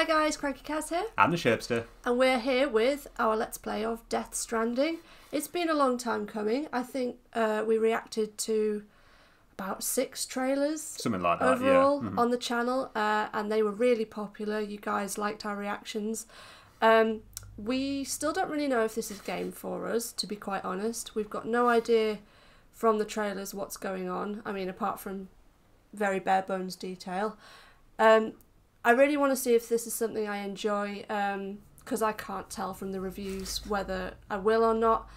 Hi guys, Cranky Caz here, And the Sherbster. and we're here with our Let's Play of Death Stranding. It's been a long time coming. I think uh, we reacted to about six trailers Something like that, overall yeah. Mhm. on the channel, uh, and they were really popular. You guys liked our reactions. Um, we still don't really know if this is game for us, to be quite honest. We've got no idea from the trailers what's going on. I mean, apart from very bare bones detail. Um, I really want to see if this is something I enjoy because I can't tell from the reviews whether I will or not.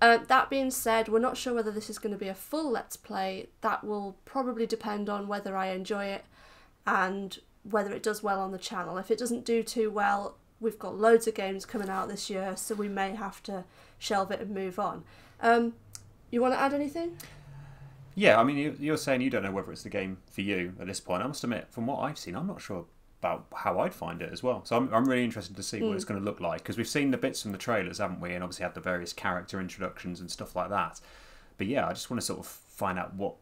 Uh, that being said, we're not sure whether this is going to be a full Let's Play. That will probably depend on whether I enjoy it and whether it does well on the channel. If it doesn't do too well, we've got loads of games coming out this year, so we may have to shelve it and move on. Um, you want to add anything? Yeah, I mean, you're saying you don't know whether it's the game for you at this point. I must admit, from what I've seen, I'm not sure about how I'd find it as well. So I'm, I'm really interested to see what Hmm. it's going to look like because we've seen the bits from the trailers, haven't we? And obviously had the various character introductions and stuff like that. But yeah, I just want to sort of find out what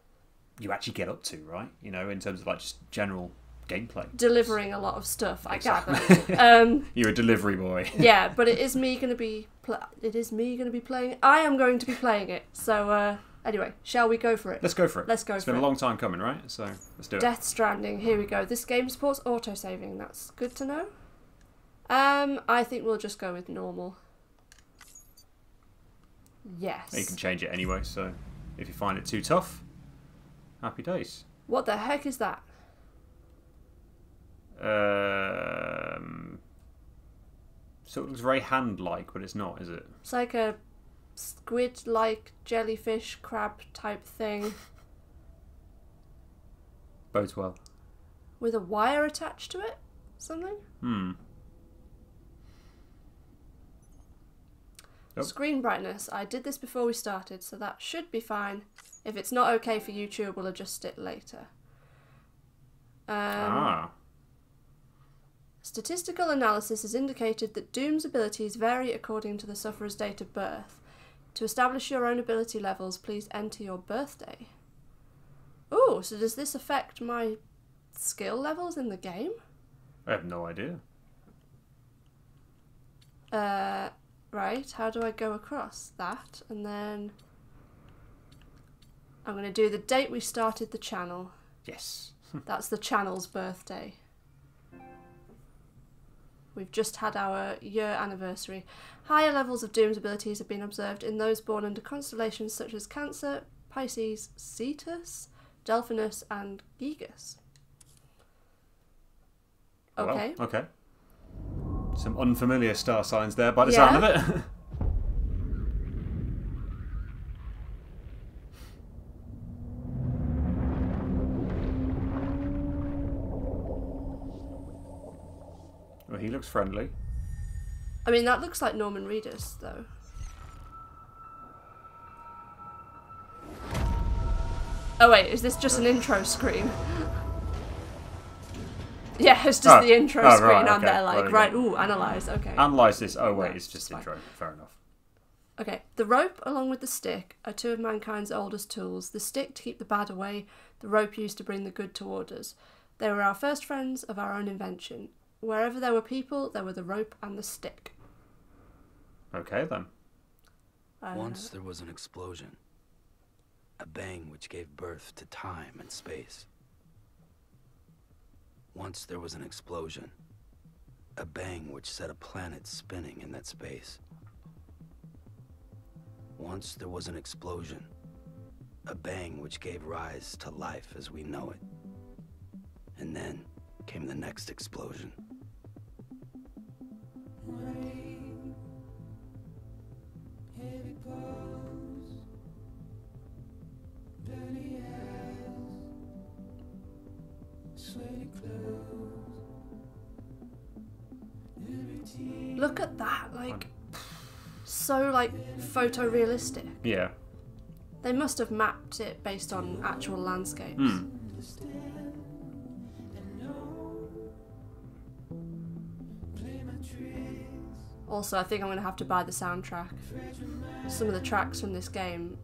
you actually get up to, right? You know, in terms of like just general gameplay. Delivering a lot of stuff, I Exactly. gather. um, You're a delivery boy. yeah, but it is me going to be. Pl- it is me going to be playing. I am going to be playing it. So uh, anyway, shall we go for it? Let's go for it. Let's go It's for been it. a long time coming, right? So let's do it. Death Stranding. Here we go. This game supports autosaving. That's good to know. Um, I think we'll just go with normal. Yes. You can change it anyway, so if you find it too tough, happy days. What the heck is that? Um, so it looks very hand-like, but it's not, is it? It's like a squid-like jellyfish crab type thing Bodes well. with a wire attached to it. Something. Hmm. Yep. Screen brightness. I did this before we started, so that should be fine. If it's not okay for YouTube, we'll adjust it later. Um, ah. Statistical analysis has indicated that DOOMS abilities vary according to the sufferer's date of birth. To establish your own ability levels, please enter your birthday. Oh, so does this affect my skill levels in the game? I have no idea. Uh, right, how do I go across that? And then I'm going to do the date we started the channel. Yes. That's the channel's birthday. We've just had our year anniversary. Higher levels of DOOMS abilities have been observed in those born under constellations such as Cancer, Pisces, Cetus, Delphinus, and Gigas. Okay. Well, okay. Some unfamiliar star signs there by the sound of it. looks friendly. I mean, that looks like Norman Reedus, though. Oh wait, is this just an intro screen? yeah, it's just Oh. the intro Oh, screen right, on okay. there, Well, like, right, go. ooh, analyze, okay. Analyze this. Oh, wait, No, it's just it's fine. intro. Fair enough. Okay, the rope along with the stick are two of mankind's oldest tools. The stick to keep the bad away, the rope used to bring the good toward us. They were our first friends of our own invention. Wherever there were people, there were the rope and the stick. Okay, then. Uh, Once there was an explosion, a bang which gave birth to time and space. Once there was an explosion, a bang which set a planet spinning in that space. Once there was an explosion, a bang which gave rise to life as we know it. And then came the next explosion. Look at that, like, so, like, photorealistic. Yeah. They must have mapped it based on actual landscapes. Hmm. Also, I think I'm going to have to buy the soundtrack. Some of the tracks from this game.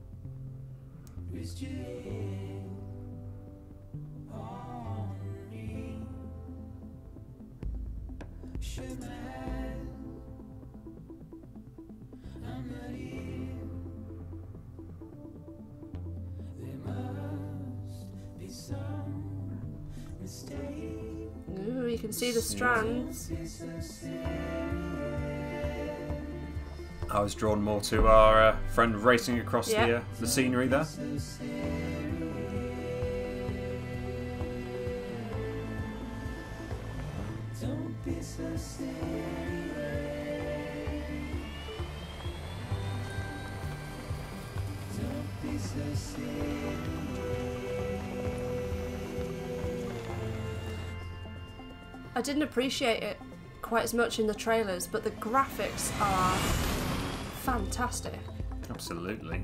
Ooh, you can see the strands. I was drawn more to our uh, friend racing across Yeah. the uh, the scenery there. I didn't appreciate it quite as much in the trailers, but the graphics are fantastic. Absolutely.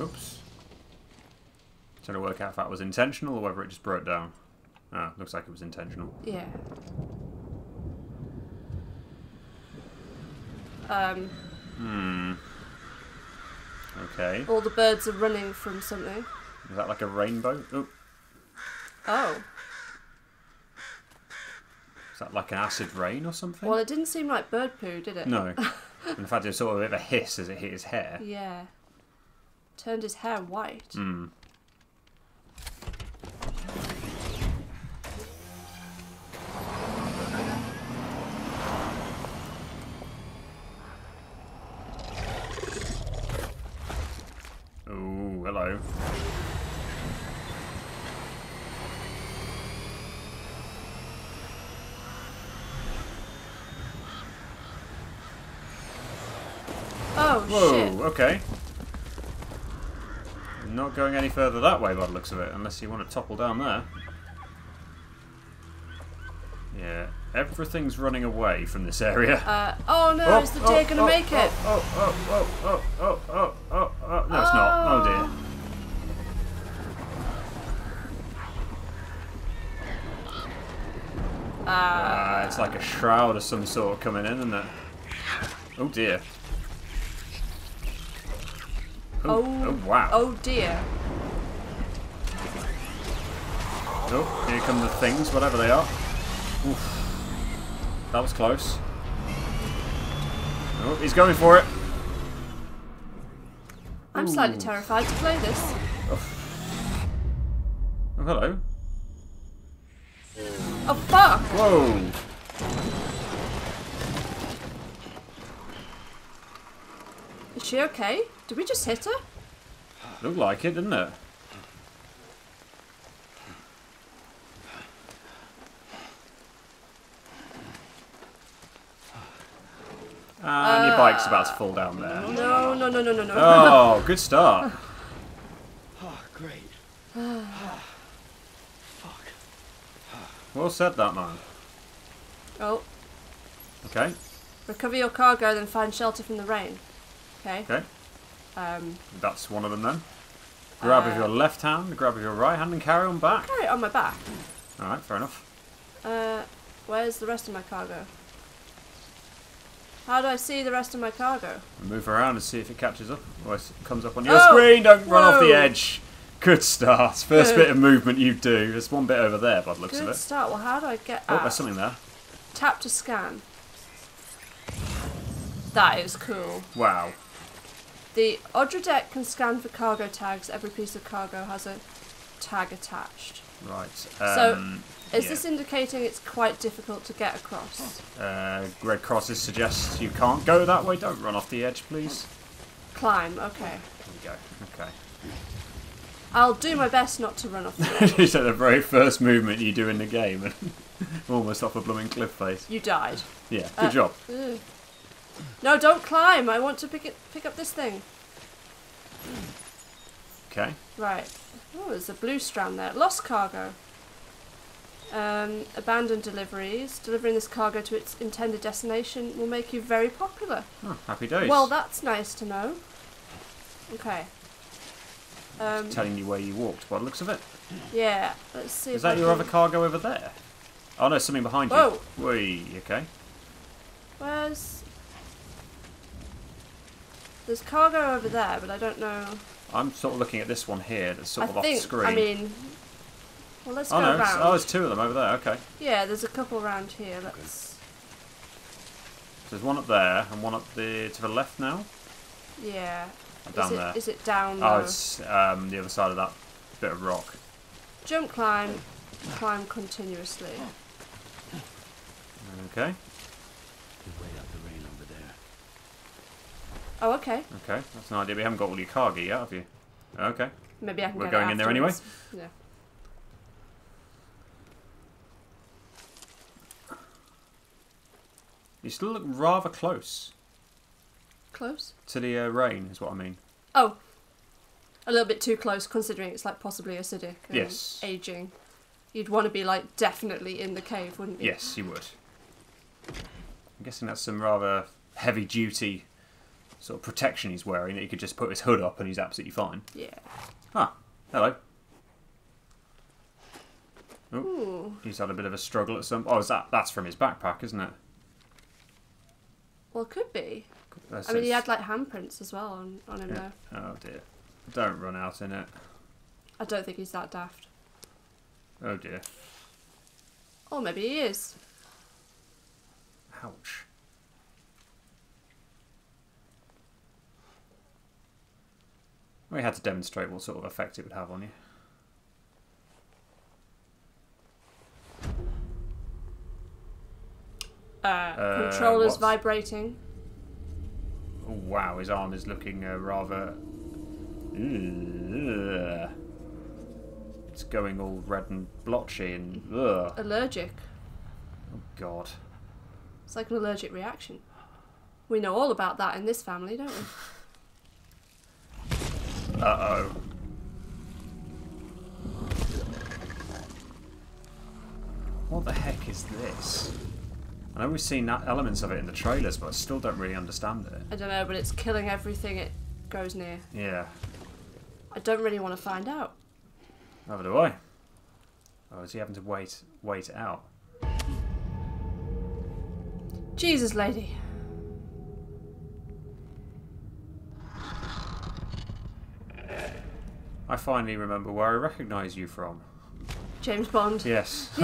Oops. Trying to work out if that was intentional or whether it just broke down. Ah, looks like it was intentional. Yeah. Um, Hmm. Okay. all the birds are running from something. Is that like a rainbow? Oh, Oh. is that like an acid rain or something? Well, it didn't seem like bird poo, did it? No. In fact, it was sort of a bit of a hiss as it hit his hair. Yeah. Turned his hair white. Hmm. Oh, hello. Oh, Whoa, shit. Okay. Not going any further that way by the looks of it, unless you want to topple down there. Yeah, everything's running away from this area. Uh, oh no, is the deer gonna oh, make it? Oh, oh, oh, oh, oh, oh, oh, oh. No, it's not. Oh dear. Ah, it's like a shroud of some sort coming in, isn't it? Oh dear. Oh, Oh. oh wow. Oh dear. Oh, here come the things, whatever they are. Oof. That was close. Oh, he's going for it. I'm slightly terrified to play this. Oh, oh hello. Oh fuck! Whoa. Is she okay? Did we just hit her? Looked like it, didn't it? And your bike's about to fall down there. No, no, no, no, no, no. Oh, good start. Oh, great. Ah. Fuck. Well said, that man. Oh, Okay, recover your cargo, then find shelter from the rain. Okay. okay. Um, That's one of them then. Grab with Uh, your left hand, grab with your right hand, and carry on back. carry it on my back. Alright, fair enough. Uh, where's the rest of my cargo? How do I see the rest of my cargo? Move around and see if it catches up. Or it comes up on your Oh, screen. Don't run off the edge. Good start. First Good. bit of movement you do. There's one bit over there by the looks Good of it. Good start. Well, how do I get Oh, out? there's something there. Tap to scan. That is cool. Wow. The Odradek can scan for cargo tags. Every piece of cargo has a tag attached. Right. So, Um, Is yeah. this indicating it's quite difficult to get across? Uh, Red Crosses suggest you can't go that way. Don't run off the edge, please. Climb, okay. There we go. Okay. I'll do my best not to run off the edge. It's like the very first movement you do in the game, and almost off a blooming cliff face. You died. Yeah, good Uh, job. Ugh. No, don't climb. I want to pick it, pick up this thing. Okay. Right. Oh, there's a blue strand there. Lost cargo. Um, abandoned deliveries. Delivering this cargo to its intended destination will make you very popular. Oh, happy days. Well, that's nice to know. Okay. Um, telling you where you walked by the looks of it. yeah. Let's see. Is that I your can- other cargo over there? Oh no, something behind you. Whoa. Okay. Where's? There's cargo over there, but I don't know. I'm sort of looking at this one here that's sort I of off screen. I mean, well, let's oh go no, it's- around. oh, there's two of them over there. Okay. Yeah, there's a couple around here. Let's. So there's one up there and one up the to the left now. Yeah. Down is it, there. Is it down? Oh, low? it's um, the other side of that bit of rock. Jump, climb, climb continuously. Okay. We wait out the rain over there. Oh, okay. Okay. That's an idea. We haven't got all your cargo yet, have you? Okay. Maybe I can We're going in there anyway? Yeah. You still look rather close Close. to the uh, rain, is what I mean. Oh, a little bit too close, considering it's like possibly acidic and Yes. aging. You'd want to be like definitely in the cave, wouldn't you? Yes, you would. I'm guessing that's some rather heavy duty sort of protection he's wearing that he could just put his hood up and he's absolutely fine. Yeah. Ah, hello. Ooh. He's had a bit of a struggle at some. Oh, is that that's from his backpack, isn't it? Well, it could be. That's I mean, he had like handprints as well on, on him Yeah. there. Oh dear. Don't run out in it. I don't think he's that daft. Oh dear. Or maybe he is. Ouch. We had to demonstrate what sort of effect it would have on you. Uh, Uh, controller's what's- vibrating. Oh, wow, his arm is looking uh, rather. Ugh. It's going all red and blotchy and. Ugh. Allergic. Oh, God. It's like an allergic reaction. We know all about that in this family, don't we? Uh oh. What the heck is this? I know we've seen elements of it in the trailers, but I still don't really understand it. I don't know, but it's killing everything it goes near. Yeah, I don't really want to find out. neither do I. Oh, is he having to wait wait out? Jesus, lady. I finally remember where I recognise you from. James Bond. Yes.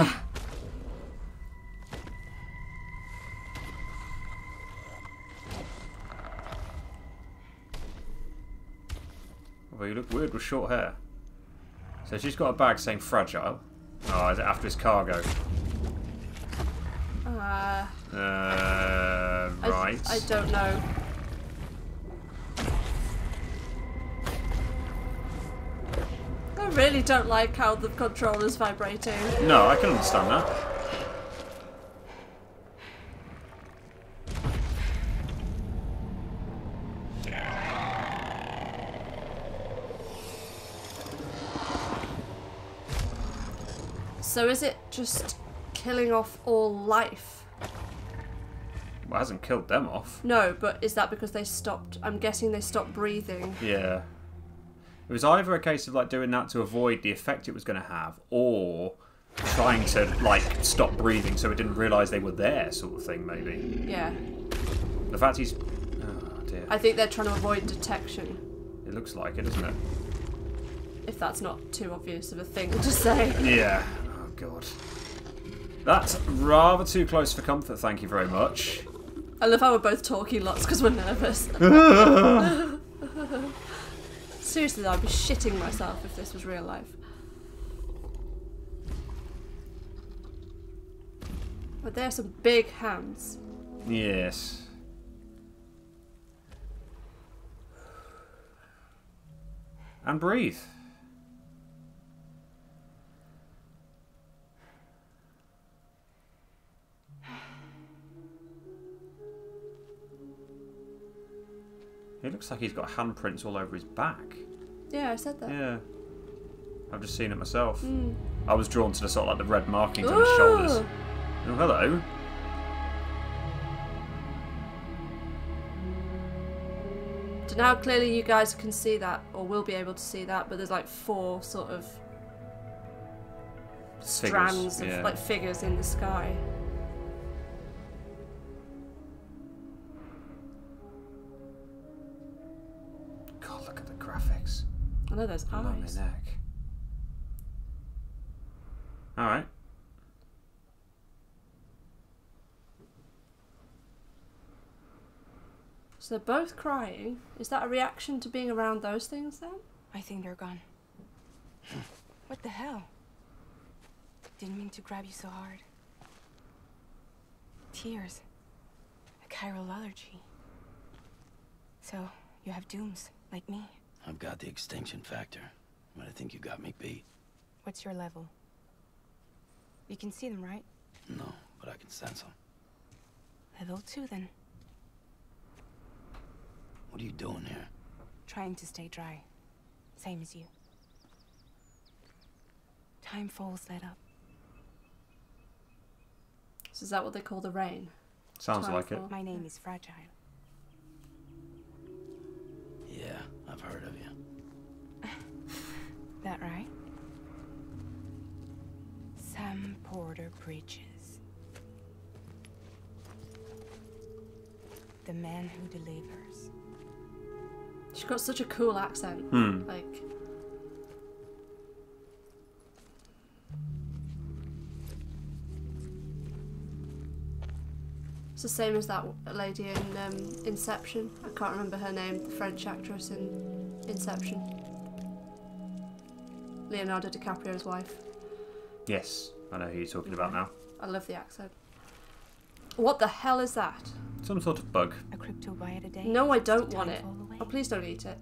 Although you look weird with short hair. So she's got a bag saying fragile. Oh, is it after his cargo? Uh, Uh, I, right. I don't know. I really don't like how the controller's vibrating. No, I can understand that. So is it just killing off all life? Well, it hasn't killed them off. No, but is that because they stopped? I'm guessing they stopped breathing. Yeah. It was either a case of like doing that to avoid the effect it was going to have, or trying to like stop breathing so it didn't realise they were there, sort of thing. Maybe Yeah. the fact he's. Oh dear. I think they're trying to avoid detection, It looks like it, doesn't it? if that's not too obvious of a thing to say. Yeah. Oh god. That's rather too close for comfort. Thank you very much. I love how we're both talking lots because we're nervous. Seriously, I'd be shitting myself if this was real life. But there are some big hands. Yes. And breathe. It looks like he's got handprints all over his back. Yeah, I said that. Yeah. I've just seen it myself. Hmm. I was drawn to the sort of like the red markings on his shoulders. Oh, hello. So now clearly you guys can see that, or will be able to see that, but there's like four sort of strands of yeah. like figures in the sky. God, look at the graphics. I know there's Along eyes. the neck. All right. So they're both crying. Is that a reaction to being around those things then? I think they're gone. what the hell? Didn't mean to grab you so hard. Tears. A chiral allergy. So, you have dooms, like me. I've got the extinction factor, but I think you got me beat. What's your level? You can see them, right? No, but I can sense them. Level 2, then. What are you doing here? Trying to stay dry. Same as you. Time falls let up. So is that what they call the rain? Sounds Time like it. My name is Fragile. Yeah, I've heard of you. That right? Sam Porter Bridges. The man who delivers. She's got such a cool accent. Hmm. Like, the same as that lady in um, Inception. I can't remember her name. The French actress in Inception. Leonardo DiCaprio's wife. Yes, I know who you're talking about now. I love the accent. What the hell is that? Some sort of bug. A crypto a day. No, I don't want it. Oh, please don't eat it.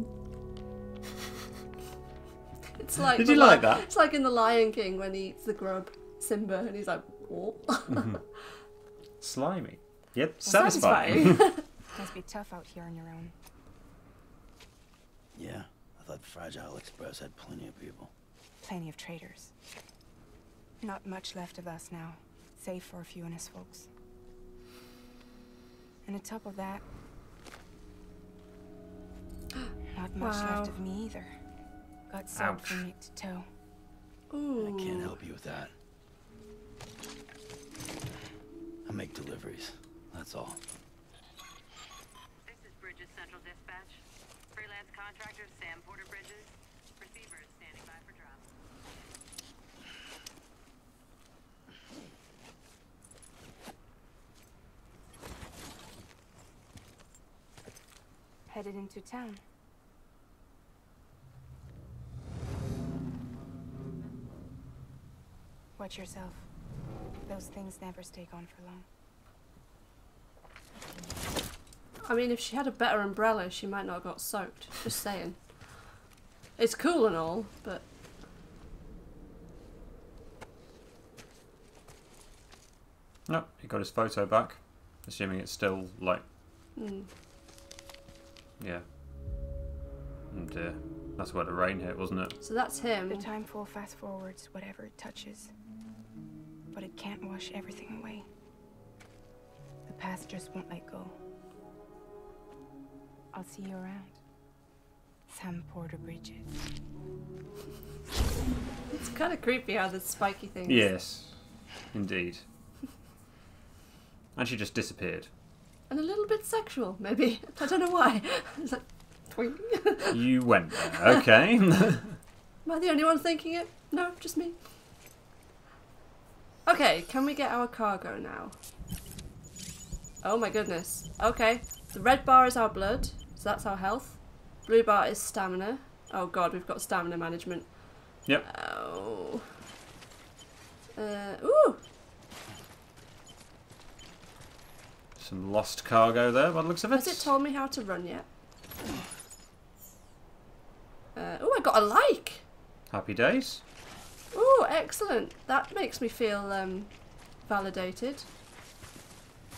It's like Did the you like that? It's like in The Lion King when he eats the grub, Simba, and he's like, "Oh." Slimy. Yep, satisfying. Satisfying. Must be tough out here on your own. Yeah, I thought Fragile Express had plenty of people. Plenty of traitors. Not much left of us now, save for a few honest folks. And on top of that, not much Wow. left of me either. Got soaked Ouch. from neck to toe. Ooh. I can't help you with that. I make deliveries, that's all. This is Bridges Central Dispatch. Freelance contractor Sam Porter Bridges. Receivers standing by for drop. Headed into town. Watch yourself. Those things never stay gone for long. I mean, if she had a better umbrella, she might not have got soaked. Just saying. It's cool and all, but Nope, he got his photo back. Assuming it's still like, mm, yeah. Oh dear. That's where the rain hit, wasn't it? so that's him. The Timefall fast forwards whatever it touches. But it can't wash everything away. The past just won't let go. I'll see you around. Sam Porter Bridges. It's kind of creepy how the spiky things. Yes, indeed. And she just disappeared. And a little bit sexual, maybe. I don't know why. It's like, twink. You went there, okay. Am I the only one thinking it? No, just me. Okay, can we get our cargo now? Oh my goodness. Okay, the red bar is our blood, so that's our health. Blue bar is stamina. Oh god, we've got stamina management. Yep. Oh. Uh, ooh! Some lost cargo there, by the looks of it. Has it told me how to run yet? Uh, oh, I got a like! Happy days. Oh, excellent. That makes me feel um, validated.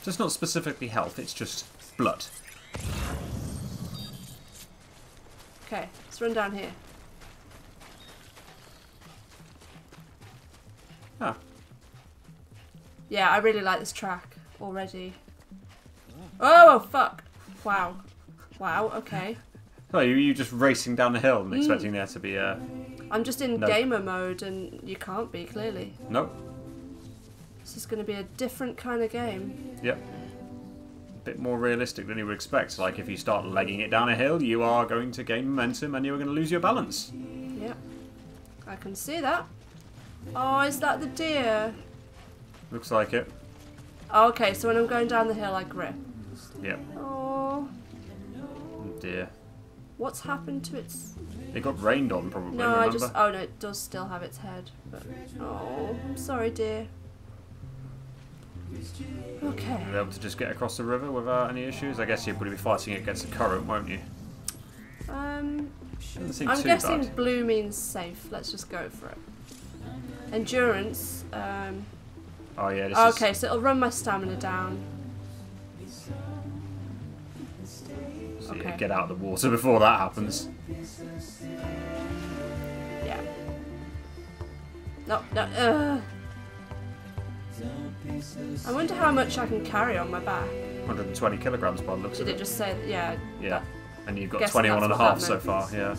So it's not specifically health, it's just blood. Okay, let's run down here. Ah, Yeah, I really like this track already. Oh, fuck. Wow. Wow, okay. Oh, you you just racing down the hill Hmm. and expecting there to be a I'm just in No. gamer mode and you can't be, clearly. nope. This is going to be a different kind of game. Yep. A bit more realistic than you would expect. Like if you start legging it down a hill, you are going to gain momentum and you are going to lose your balance. Yep. I can see that. Oh, is that the deer? Looks like it. Oh, okay, so when I'm going down the hill, I grip. Yep. Oh, Oh dear. What's happened to its... It got rained on, probably. No, I just... Oh, no, it does still have its head. But... Oh, I'm sorry, dear. Okay. You'll be able to just get across the river without any issues. I guess you'll probably be fighting against the current, won't you? Um, I'm guessing bad. blue means safe. Let's just go for it. Endurance. Um, Oh yeah, this okay, is. so it'll run my stamina down. So yeah, okay. get out of the water before that happens. Yeah. No, no. Uh. I wonder how much I can carry on my back. 120 kilograms by the looks Did of it it. just say, yeah? Yeah. And you've got 21 and a half so far, yeah.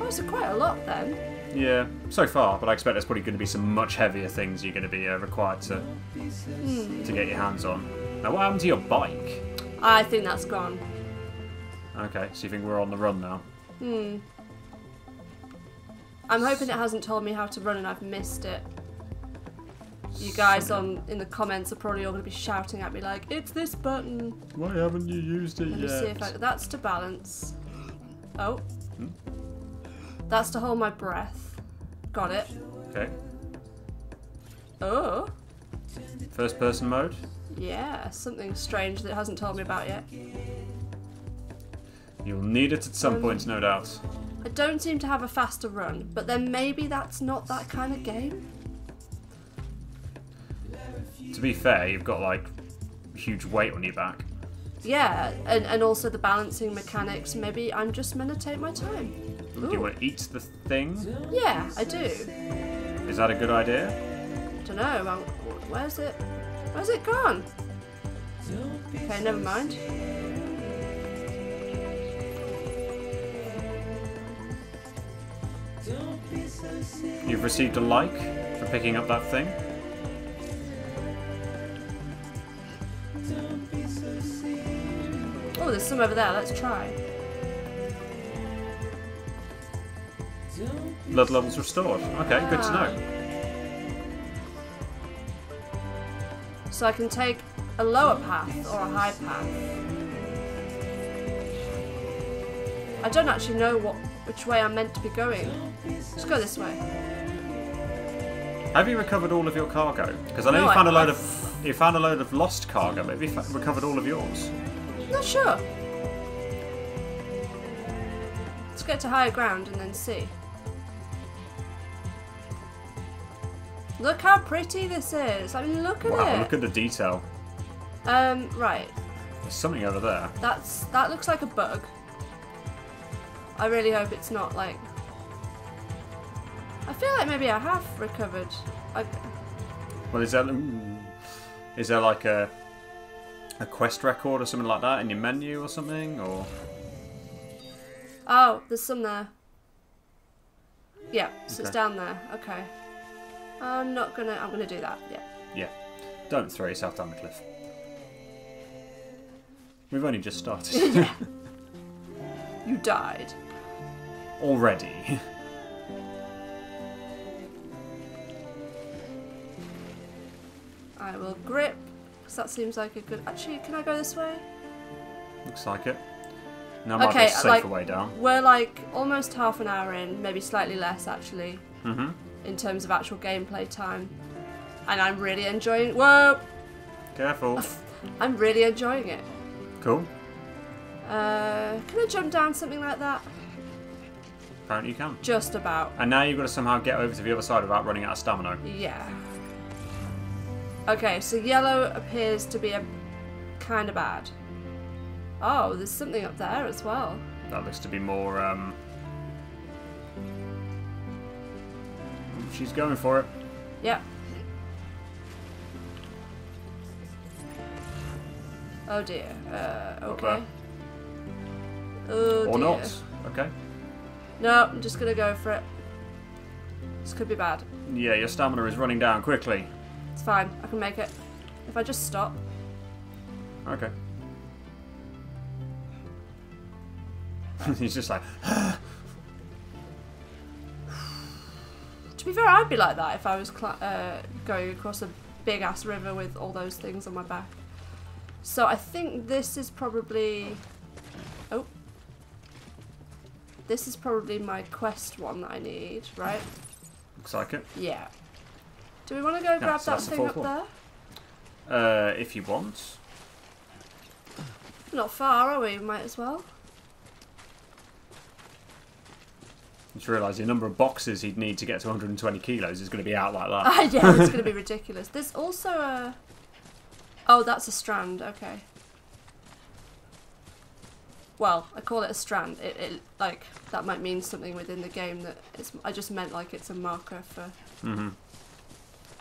Oh, so quite a lot then. Yeah, so far, but I expect there's probably going to be some much heavier things you're going to be uh, required to Hmm. to get your hands on. Now, what happened to your bike? I think that's gone. Okay, so you think we're on the run now? Hmm. I'm hoping it hasn't told me how to run and I've missed it. You guys on in the comments are probably all going to be shouting at me like, "It's this button." Why haven't you used it yet? Let me see if I. That's to balance. Oh. Hmm? That's to hold my breath. Got it. Okay, Oh. first person mode. Yeah, something strange that it hasn't told me about yet. You'll need it at some Um, point, no doubt. I don't seem to have a faster run, but then maybe that's not that kind of game. To be fair, you've got like huge weight on your back. Yeah, and, and also the balancing mechanics. Maybe I'm just gonna take my time. Do you Ooh. want to eat the thing? Yeah, I do. Is that a good idea? I don't know. Where's it? Where's it gone? Okay, never mind. You've received a like for picking up that thing. Oh, there's some over there. Let's try. Blood levels restored. Okay, good to ah. know. So I can take a lower path or a high path. I don't actually know what which way I'm meant to be going. Let's go this way. Have you recovered all of your cargo? Because I know No, you found a load I- of you found a load of lost cargo. But have you recovered all of yours? Not sure. Let's get to higher ground and then see. Look how pretty this is. I mean, look at Wow, it. look at the detail. Um, right. There's something over there. That's that looks like a bug. I really hope it's not like. I feel like maybe I have recovered. I, Well, is there there like a a quest record or something like that in your menu or something? Or oh, there's some there. Yeah, so it's down there. Okay. I'm not gonna. I'm gonna do that. Yeah. yeah, don't throw yourself down the cliff. We've only just started You died. already. I will grip. Because that seems like a good. Actually, can I go this way? Looks like it. Now might be Okay, a safer like- way down. We're like almost half an hour in, maybe slightly less actually, hmm in terms of actual gameplay time. And I'm really enjoying. Whoa! Careful. I'm really enjoying it. cool. Uh, can I jump down something like that? Apparently you can. Just about. And now you've got to somehow get over to the other side without running out of stamina. Yeah. Okay, so yellow appears to be a kind of bad. Oh, there's something up there as well. That looks to be more. Um... She's going for it. Yep. Oh dear. Uh, okay. Oh or dear. not. Okay. No, I'm just gonna go for it. This could be bad. Yeah, your stamina is running down quickly. It's fine. I can make it. If I just stop. Okay. He's just like. to be fair, I'd be like that if I was uh, going across a big ass river with all those things on my back. So I think this is probably. Oh. This is probably my quest one that I need, right? Looks like it. Yeah. Do we want to go grab so that thing up one. there? Uh, if you want. Not far, are we? Might as well. Just realise the number of boxes he'd need to get to 120 kilos is going to be out like that. Ah, yeah, it's going to be ridiculous. There's also a. Oh, that's a strand. Okay. Well, I call it a strand. It, it like that might mean something within the game. That it's. I just meant like it's a marker for hmm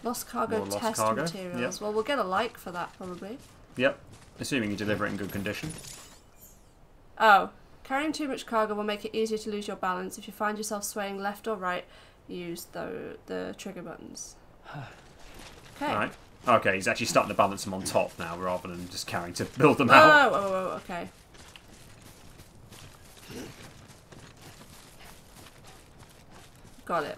lost cargo More lost test cargo, materials. yep. Well, we'll get a like for that probably. Yep. Assuming you deliver it in good condition. Oh, carrying too much cargo will make it easier to lose your balance. If you find yourself swaying left or right, use the the trigger buttons. Okay. Right. Okay, he's actually starting to balance them on top now rather than just carrying to build them Oh, out. oh, oh, okay. Got it.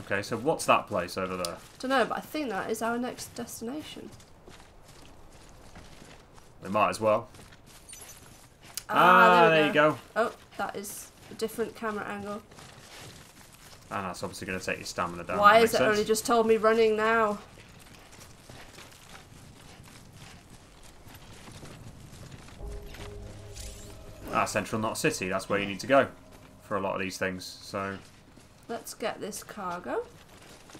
Okay, so what's that place over there? Don't know, but I think that is our next destination. We might as well. Ah, there, we you go. Oh, that is a different camera angle. And that's obviously going to take your stamina down. Why is it makes only just told me running now? Ah, Central Knot City, that's where you need to go for a lot of these things. So, Let's get this cargo.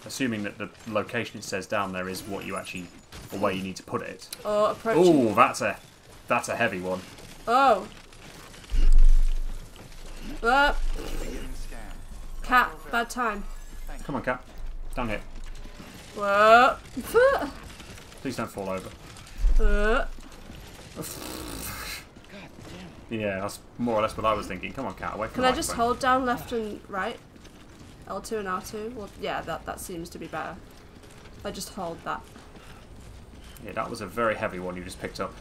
assuming that the location it says down there is what you actually, or where you need to put it. Or approaching. Oh, that's a, that's a heavy one. Oh. Uh, cat, bad time. Come on, cat. Down here. Whoa. Please don't fall over. Uh, Yeah, that's more or less what I was thinking. Come on, cat, away from Can I just hold down left and right? L2 and R2? Well, yeah, that, that seems to be better. I just hold that. Yeah, that was a very heavy one you just picked up.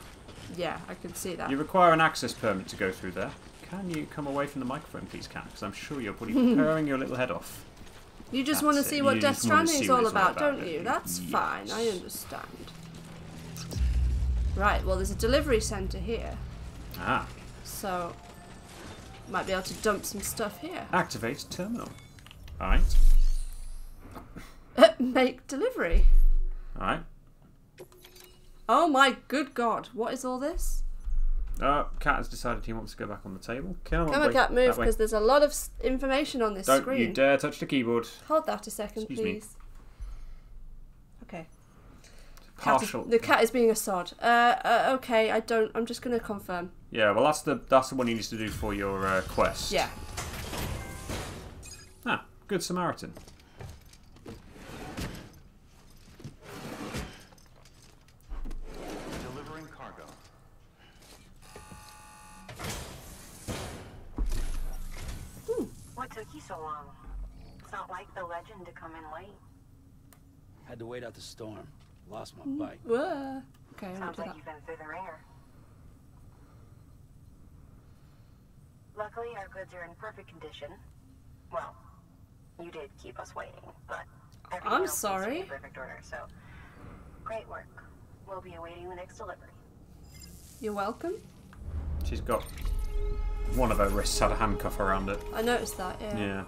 Yeah, I can see that. You require an access permit to go through there. Can you come away from the microphone, please, cat? Because I'm sure you're probably preparing your little head off. You just want to see what Death Stranding's all all about, don't you? That's fine, I understand. Right, well, there's a delivery centre here, Ah, so might be able to dump some stuff here. activate terminal. Alright, Make delivery. alright. Oh my good god, what is all this? Uh, cat has decided he wants to go back on the table. Come on, Come on, cat, move, because there's a lot of information on this Don't screen. you dare touch the keyboard. Hold that a second, Excuse me. please. Okay. Cat is- Partial. the cat is being a sod. Uh, uh, okay, I don't. I'm just gonna confirm. Yeah, well, that's the that's the one you need to do for your uh, quest. Yeah. Good Samaritan. Delivering cargo. What took you so long? It's not like the legend to come in late. Had to wait out the storm. Lost my mm. bike. Whoa. Okay, I won't Sounds like that. you've been through the ringer. Luckily, our goods are in perfect condition. Well, you did keep us waiting, but I'm else seems to be sorry. perfect order. So, great work. We'll be awaiting the next delivery. You're welcome. She's got one of her wrists had a handcuff around it. I noticed that. Yeah. Yeah.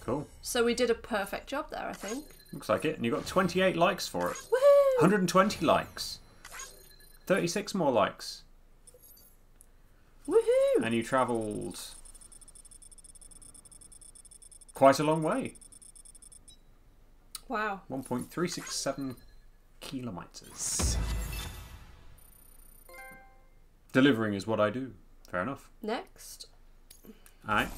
Cool. So we did a perfect job there, I think. Looks like it. And you got 28 likes for it. Woohoo! 120 likes. 36 more likes. Woohoo! And you travelled quite a long way. Wow. 1.367 kilometres. Delivering is what I do. Fair enough. Next. Alright.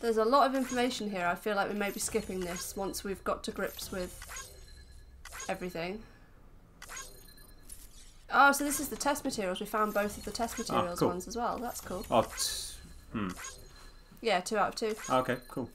There's a lot of information here. I feel like we may be skipping this once we've got to grips with everything. Oh, so this is the test materials. We found both of the test materials cool. ones as well. That's cool. Oh, hmm. Yeah, two out of two. Okay, cool.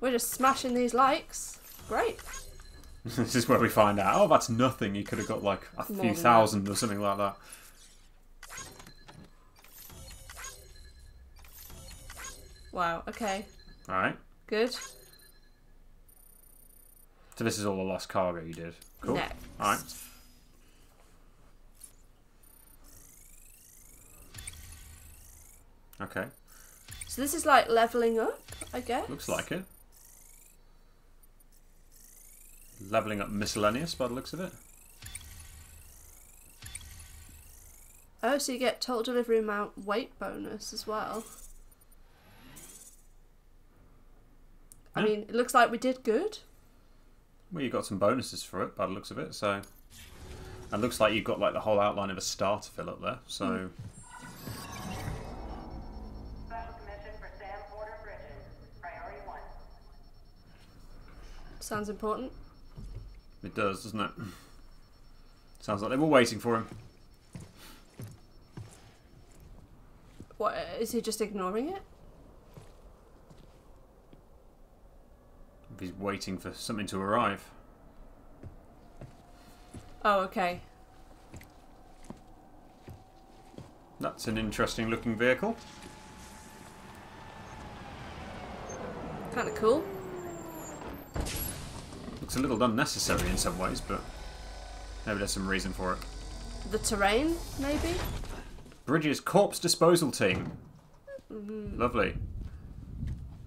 We're just smashing these likes. Great. this is where we find out. Oh, that's nothing. You could have got like a More few than that. thousand or something like that. Wow. Okay. All right. Good. So this is all the lost cargo you did. Cool. Next. All right. Okay. So this is like leveling up, I guess. Looks like it. Leveling up miscellaneous by the looks of it. Oh, so you get total delivery amount weight bonus as well. I mean, it looks like we did good. Well, you got some bonuses for it by the looks of it. So, it looks like you've got like the whole outline of a star to fill up there. So, Special commission for Sam Porter Bridges. Priority one. Sounds important. it does, doesn't it? Sounds like they were waiting for him. What is he just ignoring it? He's waiting for something to arrive. Oh, okay. That's an interesting looking vehicle. Kind of cool. Looks a little unnecessary in some ways, but maybe there's some reason for it. The terrain, maybe. Bridges Corpse Disposal Team. Mm-hmm. Lovely.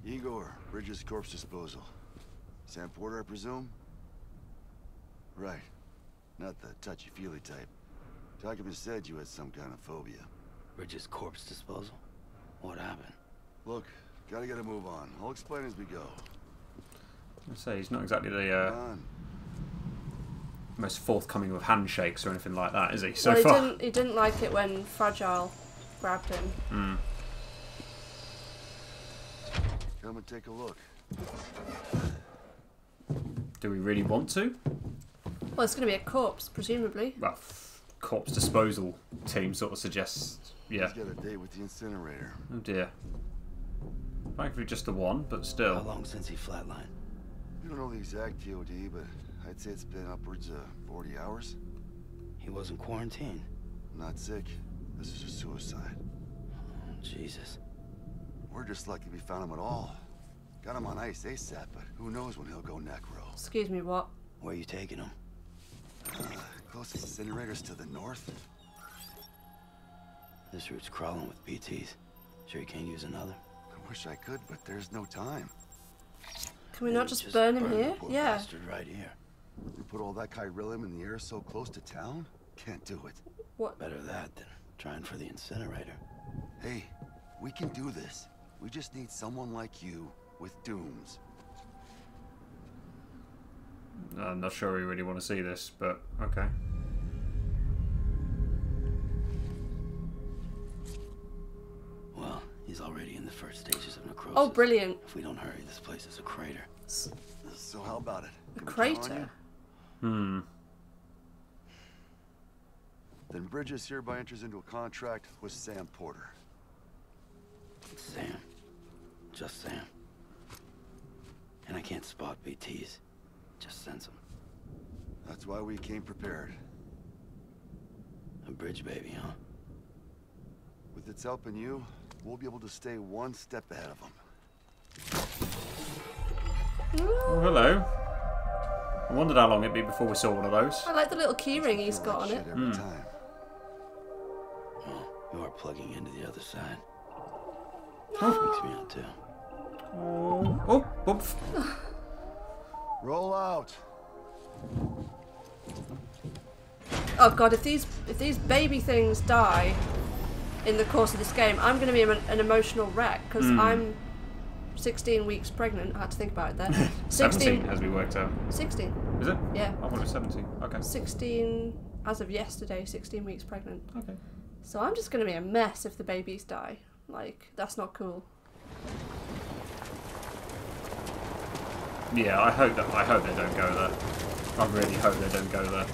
Igor, Bridges Corpse Disposal. Sam Porter, I presume? Right. Not the touchy-feely type. Document said you had some kind of phobia. Bridges corpse disposal? What happened? Look, gotta get a move on. I'll explain as we go. I say he's not exactly the uh, on. most forthcoming with handshakes or anything like that, is he? So well, he far. didn't. He didn't like it when Fragile grabbed him. Hmm. Come and take a look. Do we really want to? Well, it's going to be a corpse, presumably. Well, corpse disposal team sort of suggests. Yeah. He's got a date with the incinerator. Oh dear. Thankfully, just the one, but still. How long since he flatlined? We don't know the exact TOD, but I'd say it's been upwards of 40 hours. He wasn't quarantined. Not sick. This is a suicide. Oh, Jesus. We're just lucky we found him at all. Got him on ice ASAP, but who knows when he'll go necro. Excuse me, what? Where are you taking him? Uh, closest incinerators to the north? This route's crawling with BTs. Sure you can't use another? I wish I could, but there's no time. Can we not Maybe just, burn him the here? poor Yeah. bastard right here. We put all that chiralium in the air so close to town? Can't do it. What? Better that than trying for the incinerator. Hey, we can do this. We just need someone like you with dooms. I'm not sure we really want to see this, but okay. Well, he's already in the first stages of necrosis. Oh, brilliant. If we don't hurry, this place is a crater. S- So how about it? A Can we count on crater. Hmm. Then Bridges hereby enters into a contract with Sam Porter. Sam. Just Sam. And I can't spot BTs. Just sense them. That's why we came prepared. A bridge baby, huh? With its help and you, we'll be able to stay one step ahead of them. Oh, hello. I wondered how long it'd be before we saw one of those. I like the little keyring he's got on it. every hmm. time. Well, you are plugging into the other side. Oh, Freaks me out too. Oh, oh, oops. Roll out. Oh god, if these if these baby things die in the course of this game, I'm going to be an, an emotional wreck because Hmm. I'm 16 weeks pregnant. I had to think about it there. 17 16, as we worked out. 16, Is it? yeah, I thought it was 17. Okay. 16 as of yesterday, 16 weeks pregnant. Okay. So I'm just going to be a mess if the babies die. Like that's not cool. Yeah, I hope that I hope they don't go there. I really hope they don't go there.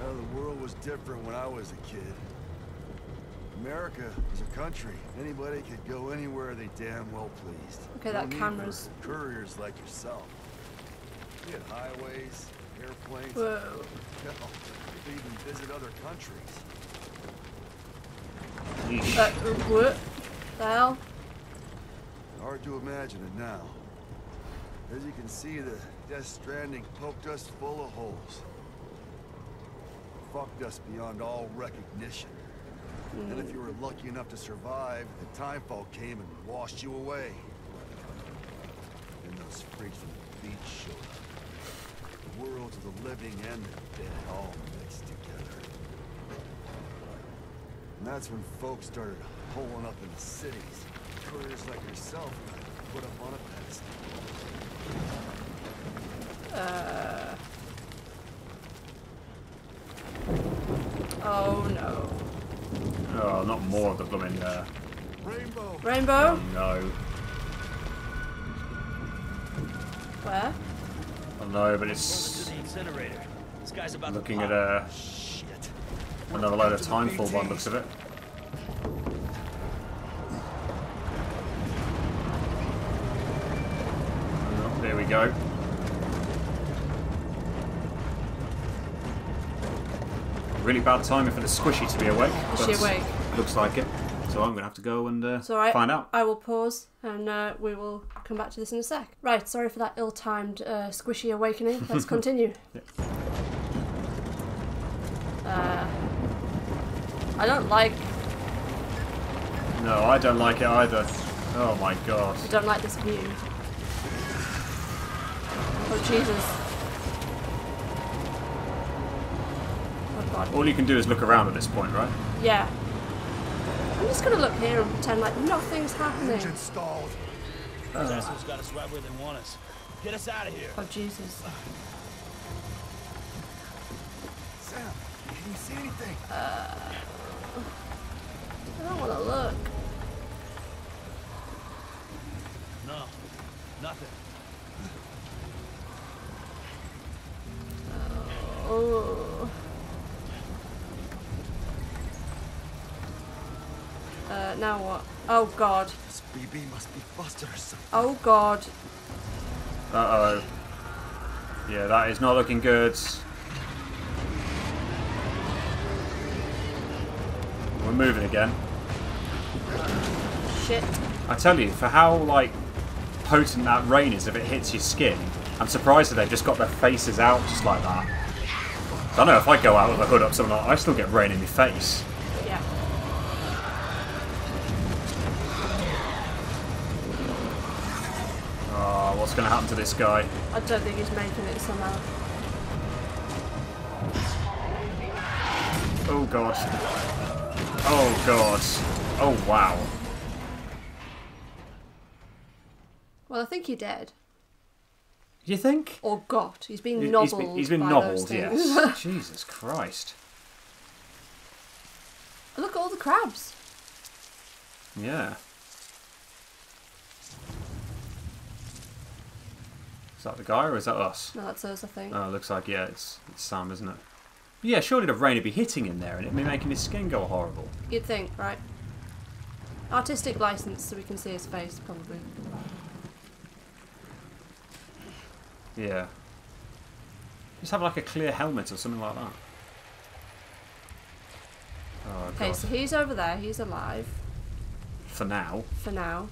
Well, the world was different when I was a kid. America was a country. Anybody could go anywhere they damn well pleased. Okay, that need camera's- couriers like yourself. We had highways, airplanes. Whoa. Hell, we could even visit other countries. Uh, what the hell? Hard to imagine it now. As you can see, the Death Stranding poked us full of holes. Fucked us beyond all recognition. And if you were lucky enough to survive, the timefall came and washed you away. And those freaks from the beach showed up. The worlds of the living and the dead all mixed together. And that's when folks started holing up in the cities. Couriers like yourself got put up on a pedestal. Oh no. Oh, not more of the blooming. Uh, Rainbow! Rainbow? no. Where? Oh no, but Welcome it's to the incinerator. This guy's about looking to at pop. Another load of timefall by the looks of it. Oh, there we go. Really bad timing for the squishy to be awake. Is she awake? Looks like it. So I'm going to have to go and uh, find out. I will pause and uh, we will come back to this in a sec. Right, sorry for that ill timed uh, squishy awakening. Let's continue. Uh, I don't like. No, I don't like it either. Oh my god. I don't like this view. Oh Jesus. Oh God. All you can do is look around at this point, right? Yeah. I'm just gonna look here and pretend like nothing's happening. Engine stalled. Uh. Those assholes got us right where they want us. Get us out of here. Oh Jesus. Sam, can you see anything? Uh. I don't wanna look. No, nothing. Oh. Uh, now what? Oh God. This BB must be busted or something. Oh God. Uh oh. Yeah, that is not looking good. We're moving again. Shit. I tell you, for how like potent that rain is if it hits your skin, I'm surprised that they've just got their faces out just like that. I don't know if I go out with a hood up, something like I still get rain in my face. Yeah. Oh, what's going to happen to this guy? I don't think he's making it somehow. Oh god. Oh god. Oh wow. Well, I think he did. You think? Or got. He's been He's nobbled. been, he's been by nobbled, those yes. Jesus Christ. Look at all the crabs. Yeah. Is that the guy or is that us? No, that's us, I think. Oh, it looks like, yeah, it's, it's Sam, isn't it? But yeah, surely the rain would be hitting in there and it'd be making his skin go horrible. You'd think, right? Artistic license so we can see his face, probably. Yeah. Just have like a clear helmet or something like that. Oh, Okay, God. so he's over there. He's alive For now. for now.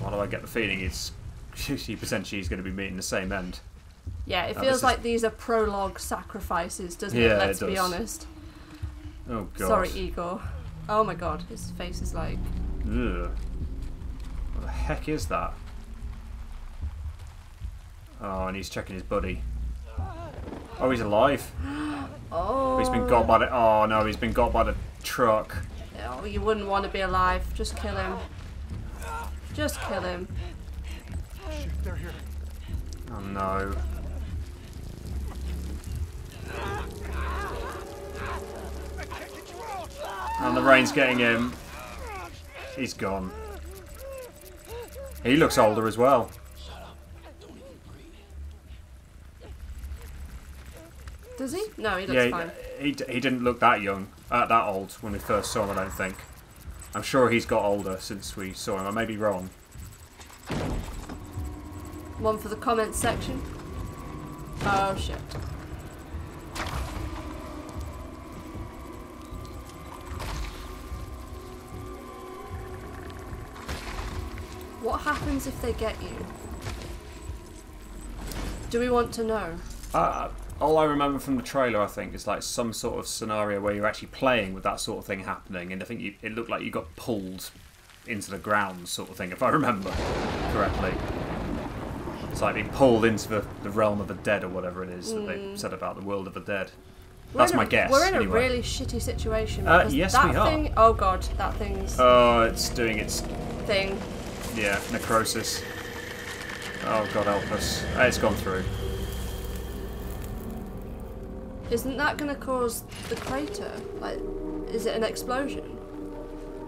Why do I get the feeling it's she potentially he's going to be meeting the same end? Yeah, it Oh, feels this is- like these are prologue sacrifices, doesn't Yeah, it? it Let's be does. honest. Oh god. Sorry, Igor. Oh my god, his face is like. Ugh. What the heck is that? Oh, and he's checking his buddy. Oh, he's alive. Oh. He's been got by the. Oh no, he's been got by the truck. Oh, you wouldn't want to be alive. Just kill him. Just kill him. Shit, they're here. Oh no. And the rain's getting him. He's gone. He looks older as well. Does he? No, he looks yeah, fine. he, he, he didn't look that young. uh, that old when we first saw him. I don't think. I'm sure he's got older since we saw him. I may be wrong. One for the comments section. Oh shit. Happens if they get you? Do we want to know? Uh, all I remember from the trailer, I think, is like some sort of scenario where you're actually playing with that sort of thing happening, and I think you, it looked like you got pulled into the ground, sort of thing, if I remember correctly. It's like being pulled into the, the realm of the dead, or whatever it is that they said about the world of the dead. We're That's a- my guess. We're in anyway. a really shitty situation. Uh, because yes, that we are. thing. Oh god, that thing's Oh, it's doing its thing. Yeah necrosis. Oh God, help us! Uh, It's gone through. Isn't that going to cause the crater? Like, is it an explosion?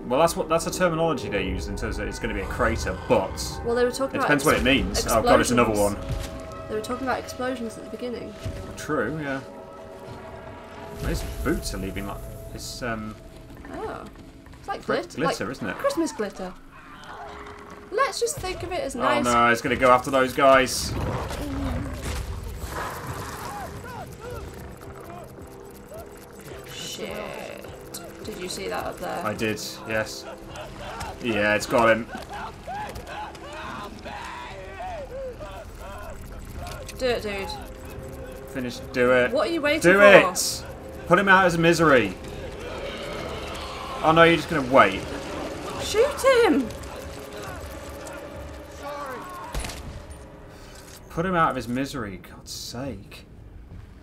Well, that's what that's the terminology they use in terms of it's going to be a crater, but Well, they were talking it about. depends what it means. Oh God, it's another one. They were talking about explosions at the beginning. True, yeah. His boots are leaving like it's um Oh, it's like glitter, glitter, like isn't it? Christmas glitter. Let's just think of it as Oh nice. no, it's gonna go after those guys. Shit! Did you see that up there? I did, yes. Yeah, it's got him. Do it, dude. Finish do it. What are you waiting Do for? Do it! Put him out of his misery. Oh no, you're just gonna wait. Shoot him! Put him out of his misery, God's sake.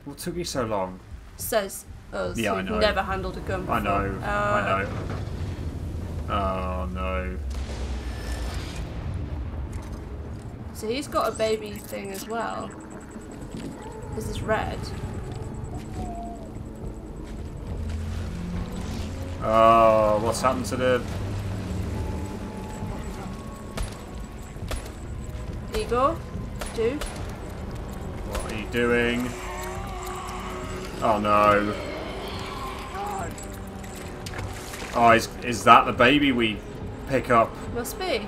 What took you so long? Says us Yeah, I who've know. never handled a gun before. I know, Uh, I know. Oh no. So he's got a baby thing as well. This is red. Oh, what's happened to the Igor, dude. What are you doing? Oh no. Oh, is, is that the baby we pick up? Must be.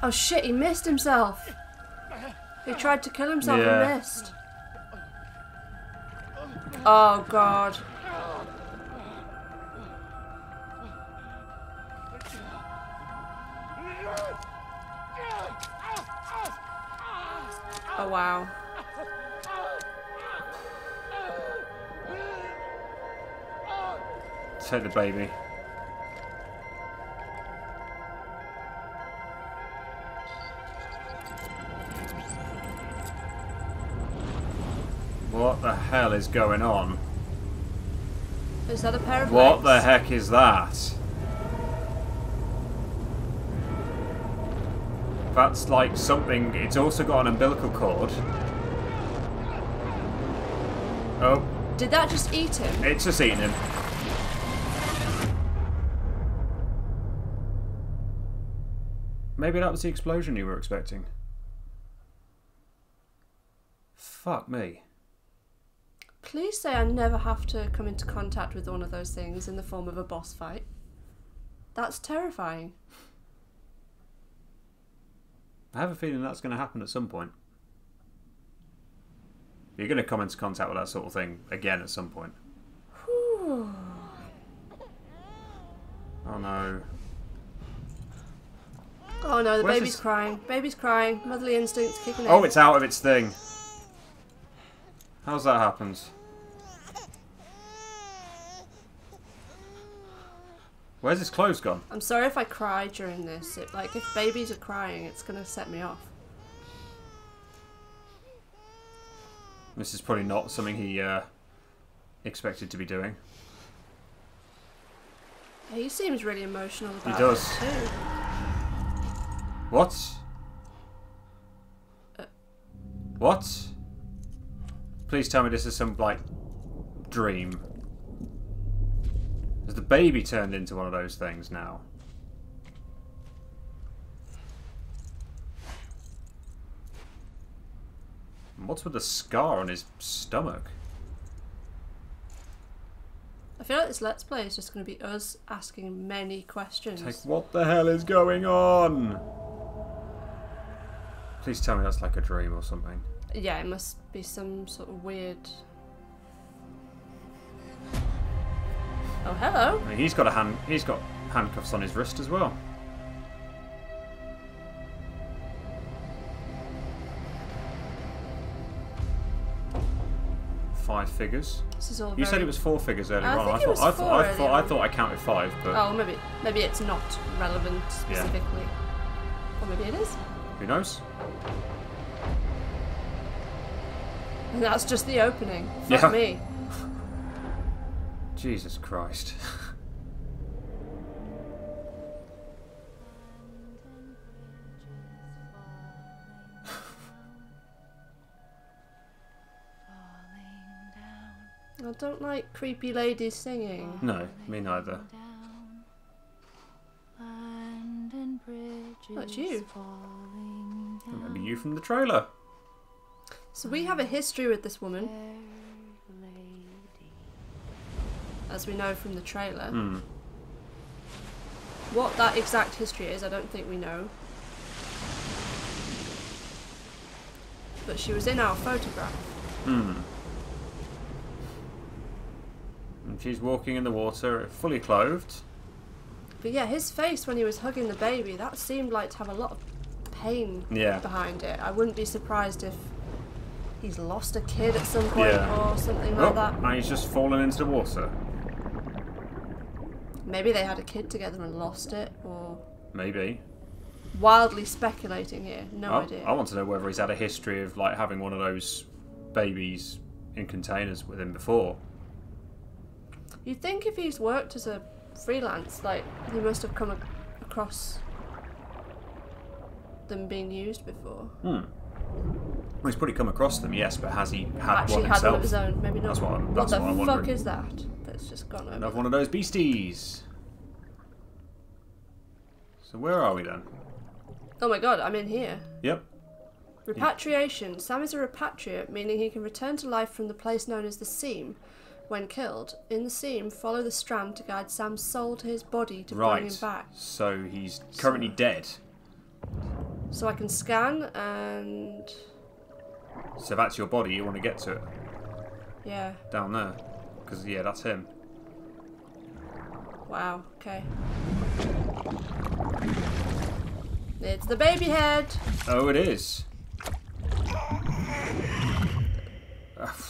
Oh shit, he missed himself. He tried to kill himself Yeah. and missed. Oh god. Oh wow. Take the baby. What the hell is going on? Is that a pair of What the heck is that? That's like something. It's also got an umbilical cord. Oh, Did that just eat him? it's just eating him. Maybe that was the explosion you were expecting. Fuck me. Please say I never have to come into contact with one of those things in the form of a boss fight. That's terrifying. I have a feeling that's going to happen at some point. You're going to come into contact with that sort of thing again at some point. Whew. Oh no. Oh no, the Where's baby's this- crying. Baby's crying. Motherly instinct's kicking oh, in. Oh, it's out of its thing. How's that happened? Where's his clothes gone? I'm sorry if I cry during this. It, like, if babies are crying, it's gonna set me off. This is probably not something he uh, expected to be doing. He seems really emotional about does. it too. What? Uh. What? Please tell me this is some, like, dream. Has the baby turned into one of those things now? And what's with the scar on his stomach? I feel like this Let's Play is just going to be us asking many questions. Like, what the hell is going on? Please tell me that's like a dream or something. Yeah, it must be some sort of weird. Oh, hello. He's got a hand. He's got handcuffs on his wrist as well. Five figures. This is all. You said it was four figures earlier I on. I thought I thought I thought I thought I counted five, but Oh, maybe maybe it's not relevant specifically. Or maybe it is. who knows? And that's just the opening. Fuck Yeah. me. Jesus Christ. I don't like creepy ladies singing. no, me neither. That's you. Maybe you from the trailer. So we have a history with this woman, as we know from the trailer. Hmm. What that exact history is, I don't think we know. But she was in our photograph. Hmm. And she's walking in the water, fully clothed. But yeah, his face when he was hugging the baby, that seemed like to have a lot of pain Yeah. behind it. I wouldn't be surprised if he's lost a kid at some point Yeah. or something Oh, like that. and he's just fallen into the water. Maybe they had a kid together and lost it, or Maybe. wildly speculating here. No I, idea. I want to know whether he's had a history of like having one of those babies in containers with him before. You'd think if he's worked as a freelance, like he must have come ac- across them being used before. Hmm. Well, he's probably come across them, yes, but has he had Actually, one had himself? one of his own. Maybe not. That's what I'm- what that's the what I'm fuck wondering. is that? That's just gone over. Another one of those beasties. So where are we then? Oh my god, I'm in here. Yep. Repatriation. Sam is a repatriate, meaning he can return to life from the place known as the Seam. When killed, in the Seam, follow the strand to guide Sam's soul to his body to bring him back. So he's currently dead. So I can scan and So that's your body. You want to get to it yeah. down there, because yeah, that's him. Wow. Okay. It's the baby head. Oh, it is.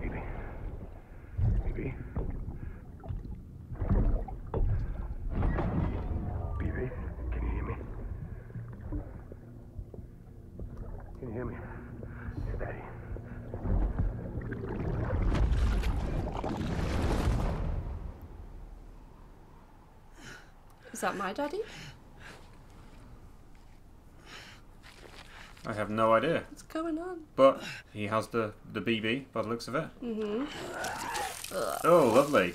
Baby. Baby, can you hear me? Can you hear me? It's Daddy. Is that my daddy? I have no idea, What's going on? but he has the the BB by the looks of it. Mm-hmm. Oh, lovely.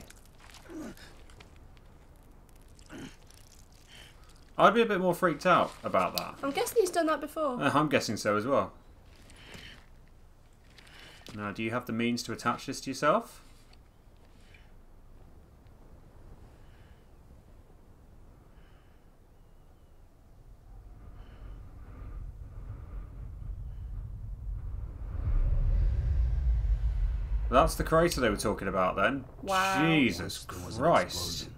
I'd be a bit more freaked out about that. I'm guessing he's done that before. Uh, I'm guessing so as well. Now, do you have the means to attach this to yourself? That's the crater they were talking about then. Wow. Jesus Christ.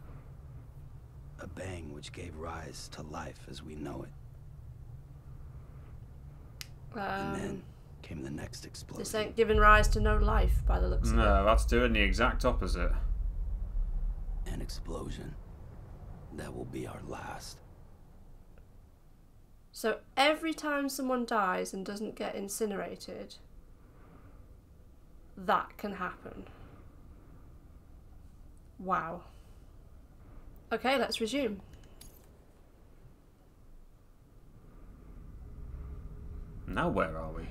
Explosion. A bang which gave rise to life as we know it. And Um, then came the next explosion. this ain't giving rise to no life by the looks of it. No, that's doing the exact opposite. An explosion. That will be our last. So every time someone dies and doesn't get incinerated, that can happen. Wow. Okay, let's resume. Now where are we?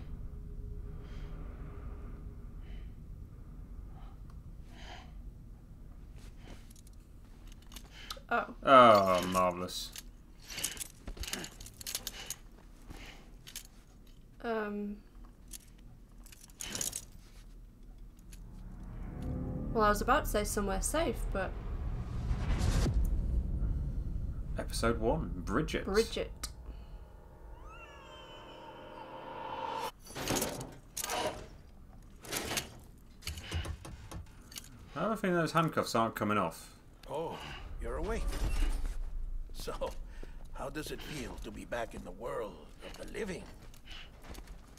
Oh. Oh, marvellous. Um... Well, I was about to say somewhere safe, but... Episode one, Bridget. Bridget. I have a feeling those handcuffs aren't coming off. Oh, you're awake. So, how does it feel to be back in the world of the living?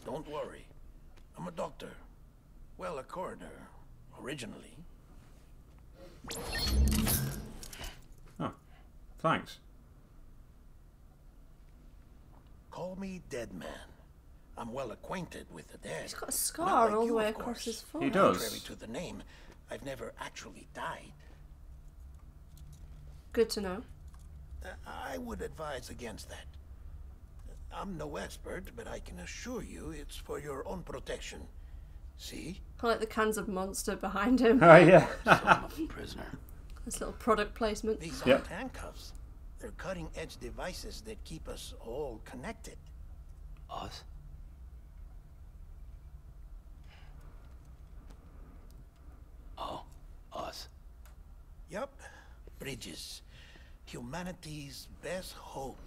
Don't worry. I'm a doctor. Well, a coroner, originally. Oh, thanks. Call me Deadman. I'm well acquainted with the dead. He's got a scar like all the way across his course. forehead. does. Contrary to the name, I've never actually died. Good to know. Uh, I would advise against that. I'm no expert, but I can assure you it's for your own protection. See? I like the cans of Monster behind him. Oh yeah. I'm a prisoner. This little product placement. These Yep. aren't handcuffs. They're cutting edge devices that keep us all connected. Us? Oh, us. Yup. Bridges. Humanity's best hope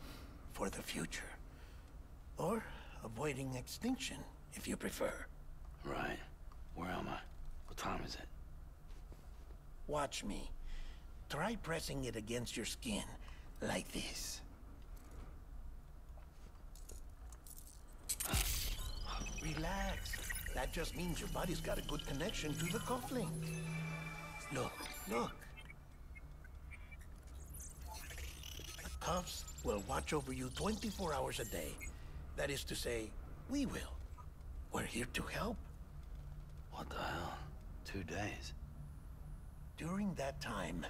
for the future. Or avoiding extinction, if you prefer. Right. Where am I? What time is it? Watch me. Try pressing it against your skin, like this. Relax. That just means your body's got a good connection to the cufflink. Look, look. The cuffs will watch over you 24 hours a day. That is to say, we will. We're here to help. What the hell? Two days. During that time,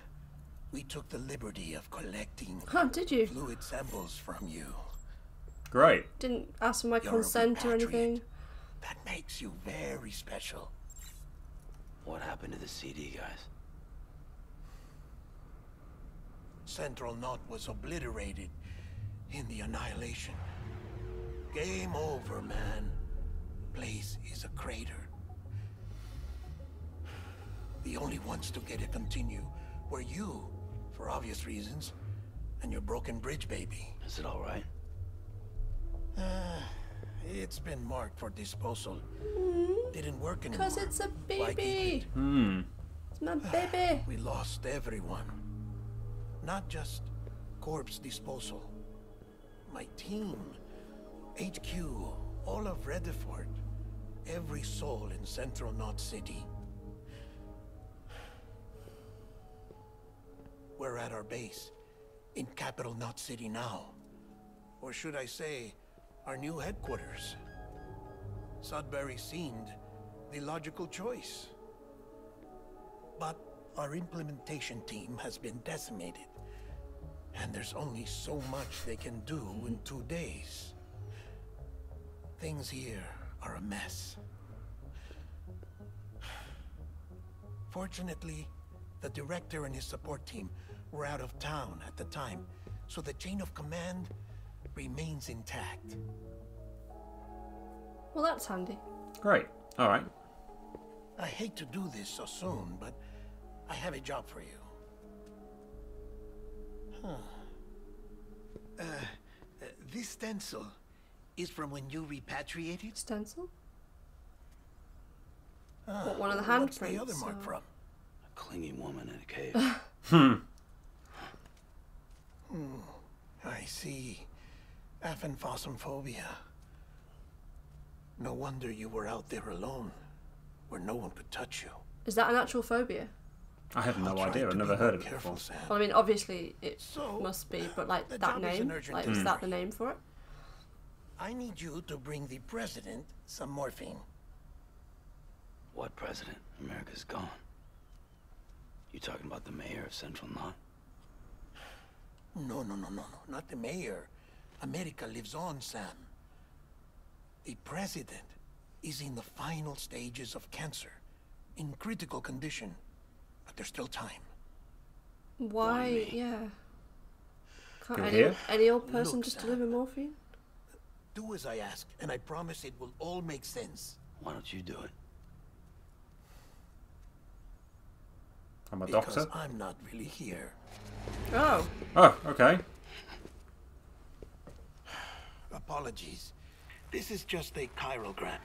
we took the liberty of collecting Oh, did you? fluid samples from you. Great. Didn't ask for my You're a consent or anything. That makes you very special. What happened to the CD guys? Central Knot was obliterated in the annihilation. Game over, man. Place is a crater. The only ones to get to continue were you, for obvious reasons, and your broken bridge baby. Is it alright? Uh, it's been marked for disposal. Mm-hmm. Didn't work anymore. Because it's a baby. it? Hmm. It's my ah, baby. We lost everyone. Not just corpse disposal. My team, HQ, all of Redefort, every soul in Central Knot City. We're at our base, in Capitol Knot City now. Or should I say, our new headquarters. Sudbury seemed the logical choice. But our implementation team has been decimated. And there's only so much they can do in two days. Things here are a mess. Fortunately, the director and his support team were out of town at the time, so the chain of command remains intact. Well, that's handy. Great. All right. I hate to do this so soon, but I have a job for you. Huh. Uh, uh, this stencil is from when you repatriated? Stencil? Ah, What, one of the What's the other mark or- from? A clingy woman in a cave. Hmm. Hmm. I see. Aphenphosmphobia. No wonder you were out there alone, where no one could touch you. Is that an actual phobia? I have no I'll idea. I've never heard of it before. Sam. Well, I mean, obviously it So, must be, but like the that job is an name—like is that the hmm. name for it? I need you to bring the president some morphine. what president? America's gone. You talking about the mayor of Central Knot? No, no, no, no, no, not the mayor. America lives on, Sam. The president is in the final stages of cancer, in critical condition, but there's still time. Why? me? Yeah. Can't any, any old person Look, just Sam. deliver morphine? Do as I ask, and I promise it will all make sense. Why don't you do it? I'm a Because doctor. I'm not really here. Oh, Oh, okay. Apologies. This is just a chiralgram.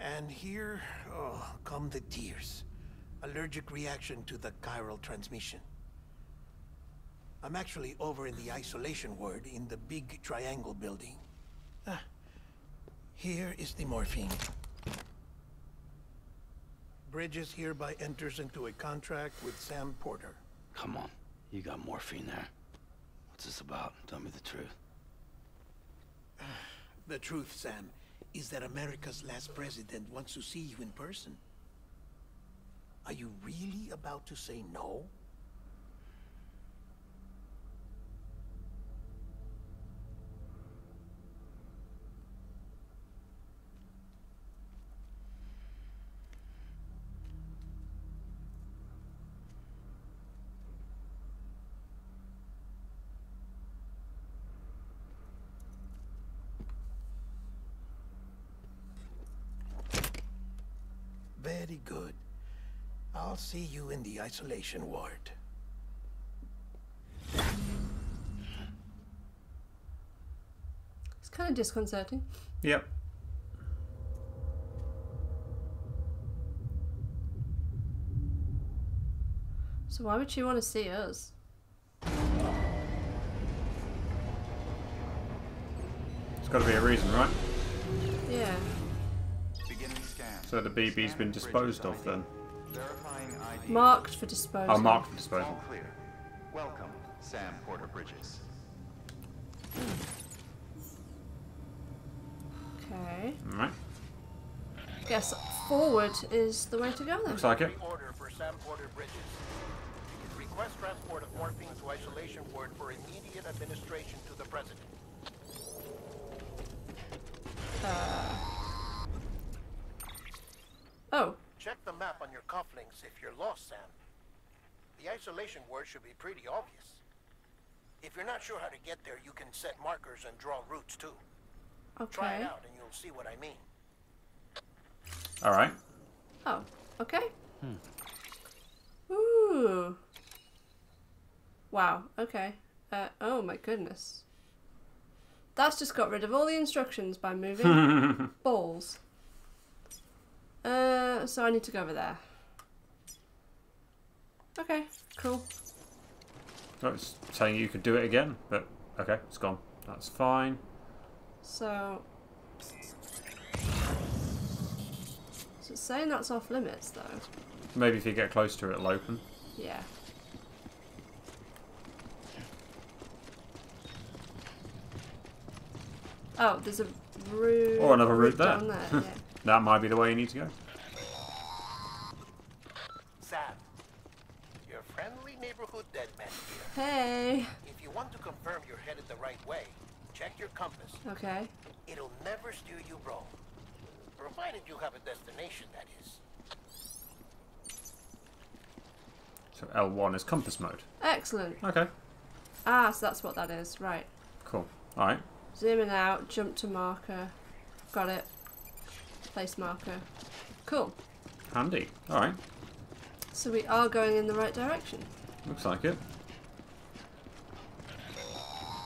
And here, oh, come the tears. Allergic reaction to the chiral transmission. I'm actually over in the isolation ward in the big triangle building. Ah, here is the morphine. Bridges hereby enters into a contract with Sam Porter. Come on. You got morphine there. What's this about? Tell me the truth. The truth, Sam, is that America's last president wants to see you in person. Are you really about to say no? Very good. I'll see you in the isolation ward. it's kind of disconcerting. Yep. So why would she want to see us? It's got to be a reason, right? So the BB's been disposed of then. Marked for disposal. Oh, marked for disposal. All clear. Welcome, Sam Porter Bridges. Okay. Alright. Guess forward is the way to go then. Looks like it. Order for Sam Porter Bridges. Request transport of morphine to isolation ward for immediate administration to the president. Uh, Oh, Check the map on your cufflinks if you're lost, Sam. The isolation word should be pretty obvious. If you're not sure how to get there, you can set markers and draw routes too. Try it out and you'll see what I mean. Alright. Oh, okay. Hmm. Ooh. Wow, okay. Uh, oh my goodness. That's just got rid of all the instructions by moving balls. Uh, so I need to go over there. Okay, cool. Oh, it's saying you could do it again, but okay, it's gone. That's fine. So. So it's saying that's off limits though. Maybe if you get close to it, it'll open. Yeah. Oh, there's a route. Or another route there. down there. Yeah. That might be the way you need to go. Sam, your friendly neighborhood dead man here. Hey. If you want to confirm you're headed the right way, check your compass. Okay. It'll never steer you wrong. Provided you have a destination, that is. So L1 is compass mode. Excellent. Okay, Ah, so that's what that is. Right. cool. Alright. Zooming out. Jump to marker. Got it. Place marker. Cool. Handy. Alright. So we are going in the right direction. Looks like it.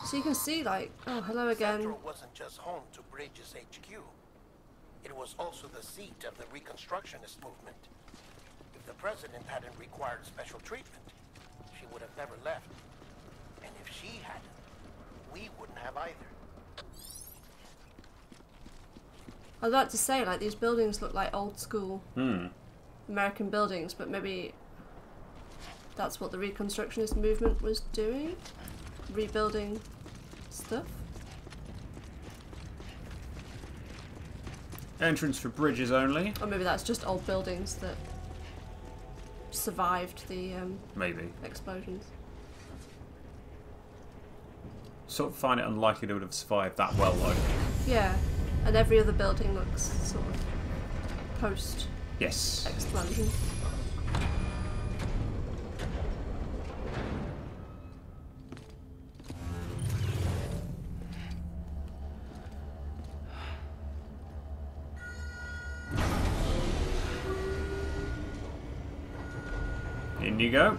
So you can see, like, oh, hello again. Central wasn't just home to Bridges HQ. It was also the seat of the Reconstructionist movement. If the president hadn't required special treatment, she would have never left. And if she hadn't, we wouldn't have either. I'd like to say, like, these buildings look like old school Hmm. American buildings, but maybe that's what the Reconstructionist movement was doing? Rebuilding stuff? Entrance for bridges only. Or maybe that's just old buildings that survived the um, Maybe. explosions. Sort of find it unlikely they would have survived that well though. Yeah, and every other building looks sort of post. Yes. you go.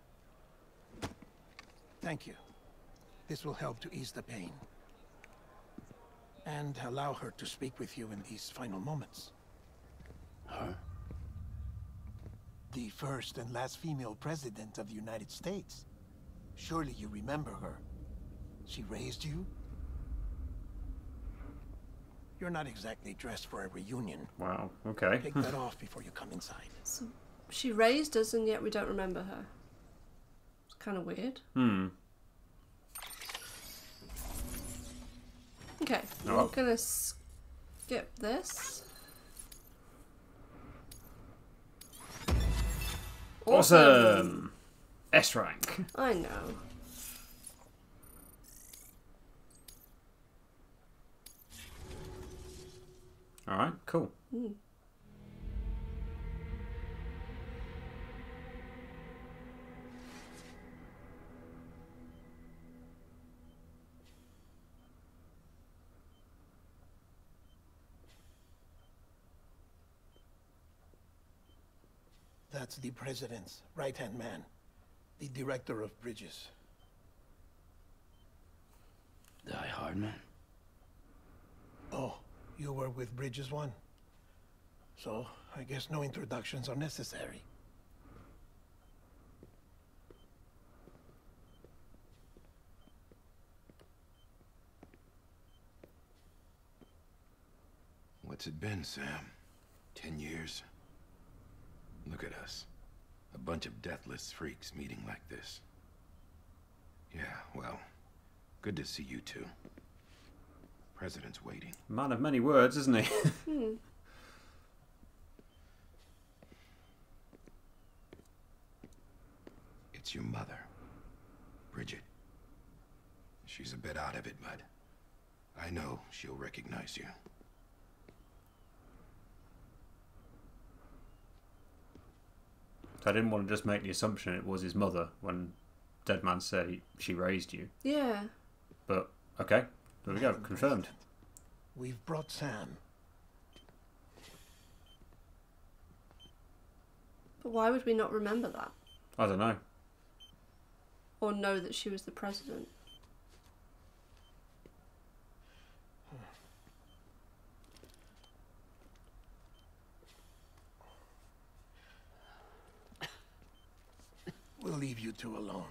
Thank you. This will help to ease the pain. And allow her to speak with you in these final moments. Her? The first and last female president of the United States. Surely you remember her. She raised you. You're not exactly dressed for a reunion. Wow. Okay. Take that off before you come inside. So she raised us, and yet we don't remember her. Kind of weird. Hmm. Okay, Oh. we're gonna skip this. Awesome. S rank. I know. All right. Cool. Mm. That's the president's right-hand man, the director of bridges. Die-Hardman? Oh, you were with Bridges One. So, I guess no introductions are necessary. What's it been, Sam? Ten years? Look at us. A bunch of deathless freaks meeting like this. Yeah, well, good to see you two. President's waiting. Man of many words, isn't he? Hmm. It's your mother, Bridget. She's a bit out of it, but I know she'll recognize you. I didn't want to just make the assumption it was his mother when Deadman said he, she raised you. Yeah. But okay, there we go, confirmed. We've brought Sam. But why would we not remember that? I don't know. Or know that she was the president? We'll leave you two alone.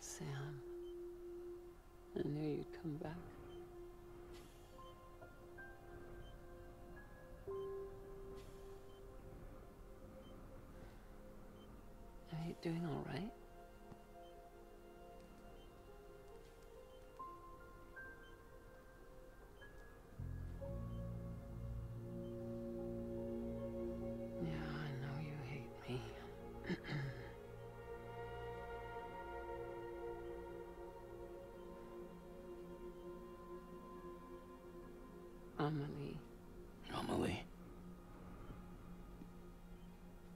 Sam, I knew you'd come back. Are you doing all right?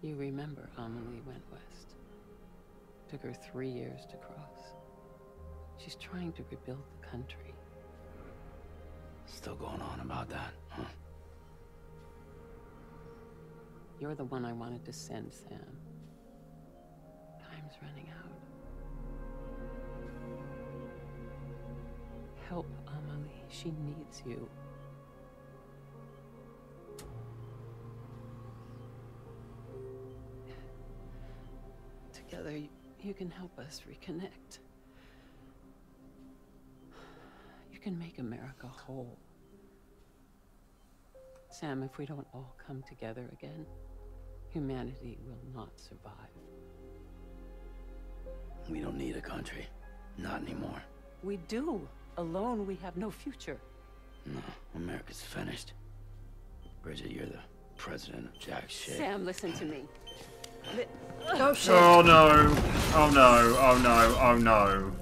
You remember Amelie went west. Took her three years to cross. She's trying to rebuild the country. Still going on about that, huh? You're the one I wanted to send, Sam. Time's running out. Help Amelie. She needs you. Can help us reconnect. You can make America whole. Sam, if we don't all come together again, humanity will not survive. We don't need a country. Not anymore. We do. Alone, we have no future. No, America's finished. Bridget, you're the president of Jack shit. Sam, listen to me. Oh. Oh no! Oh no! Oh no! Oh no!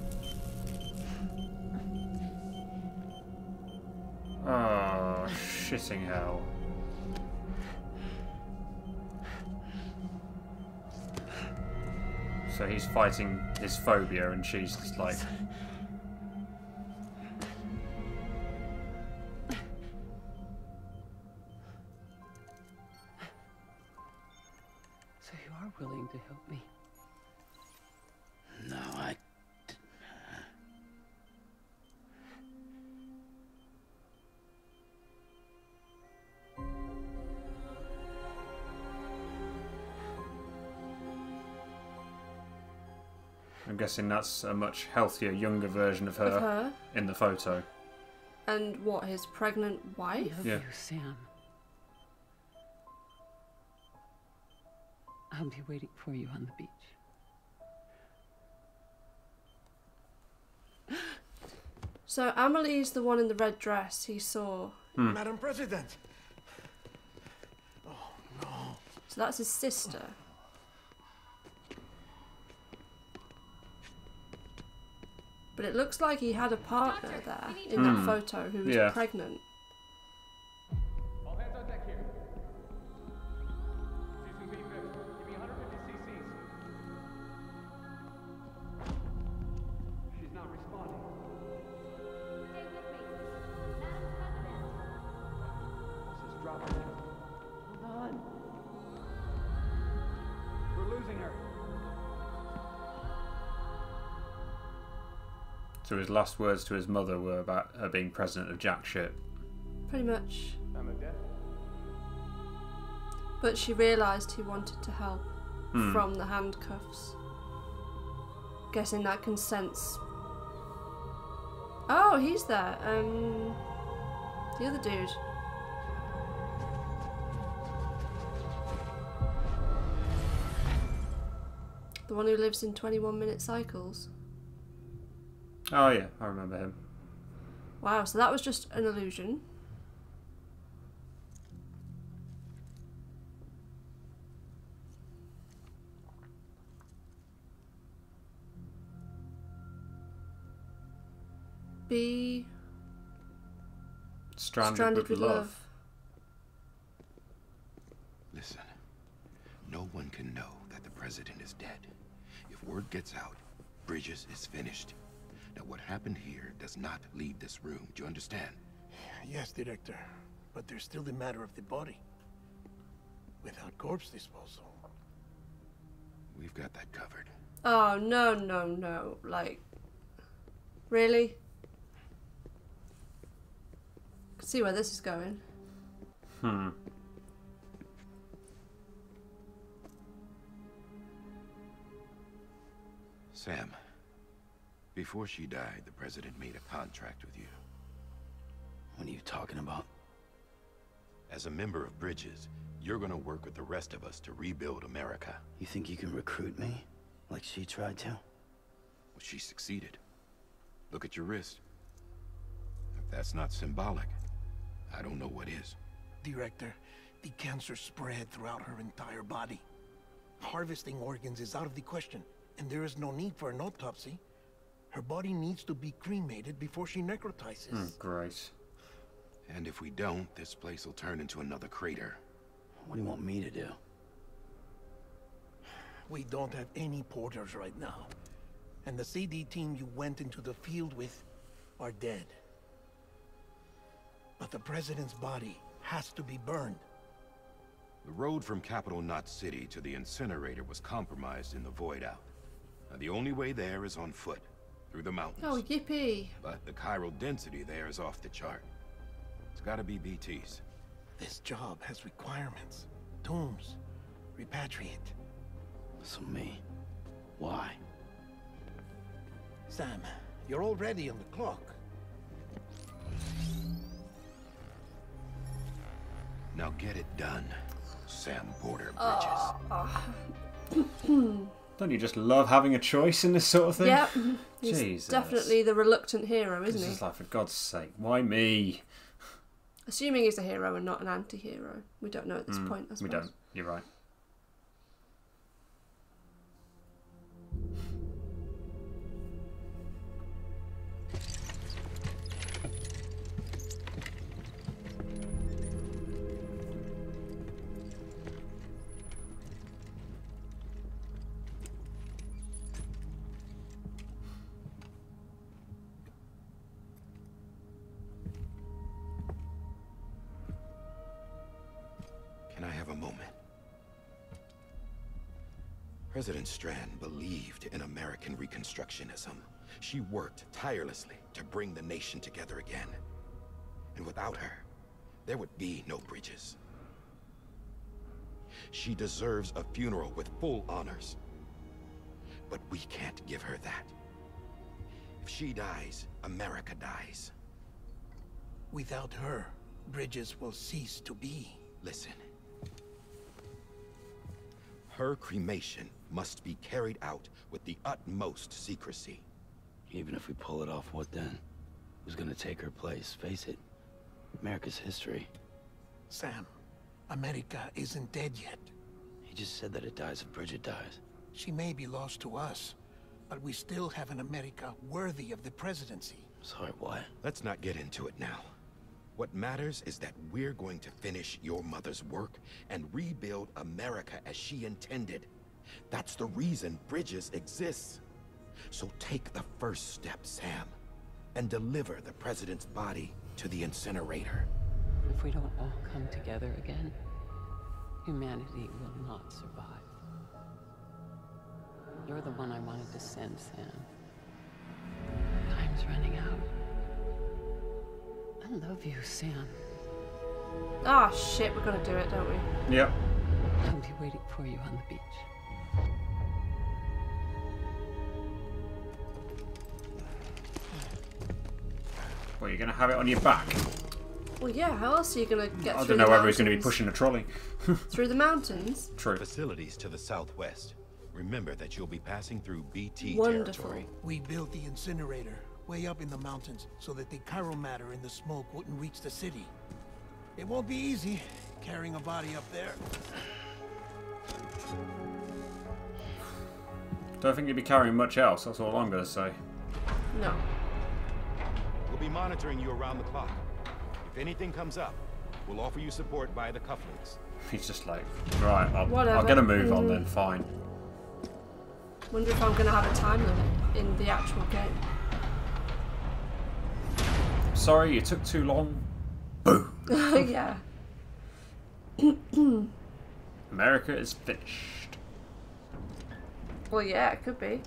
Oh, shitting hell. So he's fighting his phobia and she's just like... guessing that's a much healthier, younger version of her, Of her? in the photo. And what, his pregnant wife? I love Yeah. you, Sam. I'll be waiting for you on the beach. So Amelie's the one in the red dress he saw. Hmm. Madam President! Oh no. So that's his sister. But it looks like he had a partner there in that Hmm. photo who was Yeah. pregnant. So his last words to his mother were about her being president of Jack shit. Pretty much. I'm a death. But she realised he wanted to help Hmm. from the handcuffs. Guessing that can sense. Oh, he's there. Um, the other dude. The one who lives in 21 minute cycles. Oh yeah, I remember him. Wow, so that was just an illusion. Be Stranded, stranded with, with love. love. Listen, no one can know that the president is dead. If word gets out, Bridges is finished. Now, what happened here does not leave this room. Do you understand? Yes, Director. But there's still the matter of the body. Without corpse disposal. We've got that covered. Oh no no no! Like, really? Can see where this is going. Hmm. Sam, before she died, the president made a contract with you. What are you talking about? As a member of Bridges, you're gonna work with the rest of us to rebuild America. You think you can recruit me? Like she tried to? Well, she succeeded. Look at your wrist. If that's not symbolic, I don't know what is. Director, the cancer spread throughout her entire body. Harvesting organs is out of the question, and there is no need for an autopsy. Her body needs to be cremated before she necrotizes. Hmm, great. And if we don't, this place will turn into another crater. What do you want me to do? We don't have any porters right now. And the CD team you went into the field with are dead. But the president's body has to be burned. The road from Capitol Knot City to the incinerator was compromised in the void out. Now, the only way there is on foot, through the mountains. Oh yippee! But the chiral density there is off the chart. It's gotta be BTs. This job has requirements. DOOMS. Repatriate. So me? Why? Sam, you're already on the clock. Now get it done. Sam Porter ah, Bridges. Oh. Don't you just love having a choice in this sort of thing? Yep. He's Jesus. definitely the reluctant hero, isn't It's he? just like, for God's sake, why me? Assuming he's a hero and not an anti-hero. We don't know at this Mm, point, I suppose. we don't. You're right. Reconstructionism. She worked tirelessly to bring the nation together again. And without her, there would be no bridges. She deserves a funeral with full honors. But we can't give her that. If she dies, America dies. Without her, Bridges will cease to be. Listen. Her cremation must be carried out with the utmost secrecy. Even if we pull it off, what then? Who's gonna take her place? Face it, America's history. Sam, America isn't dead yet. He just said that it dies if Bridget dies. She may be lost to us, but we still have an America worthy of the presidency. Sorry, what? Let's not get into it now. What matters is that we're going to finish your mother's work and rebuild America as she intended. That's the reason Bridges exists. So take the first step, Sam, and deliver the president's body to the incinerator. If we don't all come together again, humanity will not survive. You're the one I wanted to send, Sam. Time's running out. I love you, Sam. Ah, shit, we're gonna do it, don't we? Yep. I'll be waiting for you on the beach. Well, you're going to have it on your back. Well, yeah, how else are you gonna get I through don't know the whether he's going to be pushing a trolley. Through the mountains? True. Facilities to the southwest. Remember that you'll be passing through BT Wonderful. territory. We built the incinerator way up in the mountains so that the chiral matter in the smoke wouldn't reach the city. It won't be easy carrying a body up there. Don't think you'll be carrying much else, that's all I'm going to say. No. We'll be monitoring you around the clock. If anything comes up, we'll offer you support via the cufflinks. He's just like, right, I'll, Whatever. I'll get a move on Mhm. then, fine. Wonder if I'm gonna have a time limit in the actual game. Sorry, it took too long. Boom. yeah. America is finished. Well, yeah, it could be.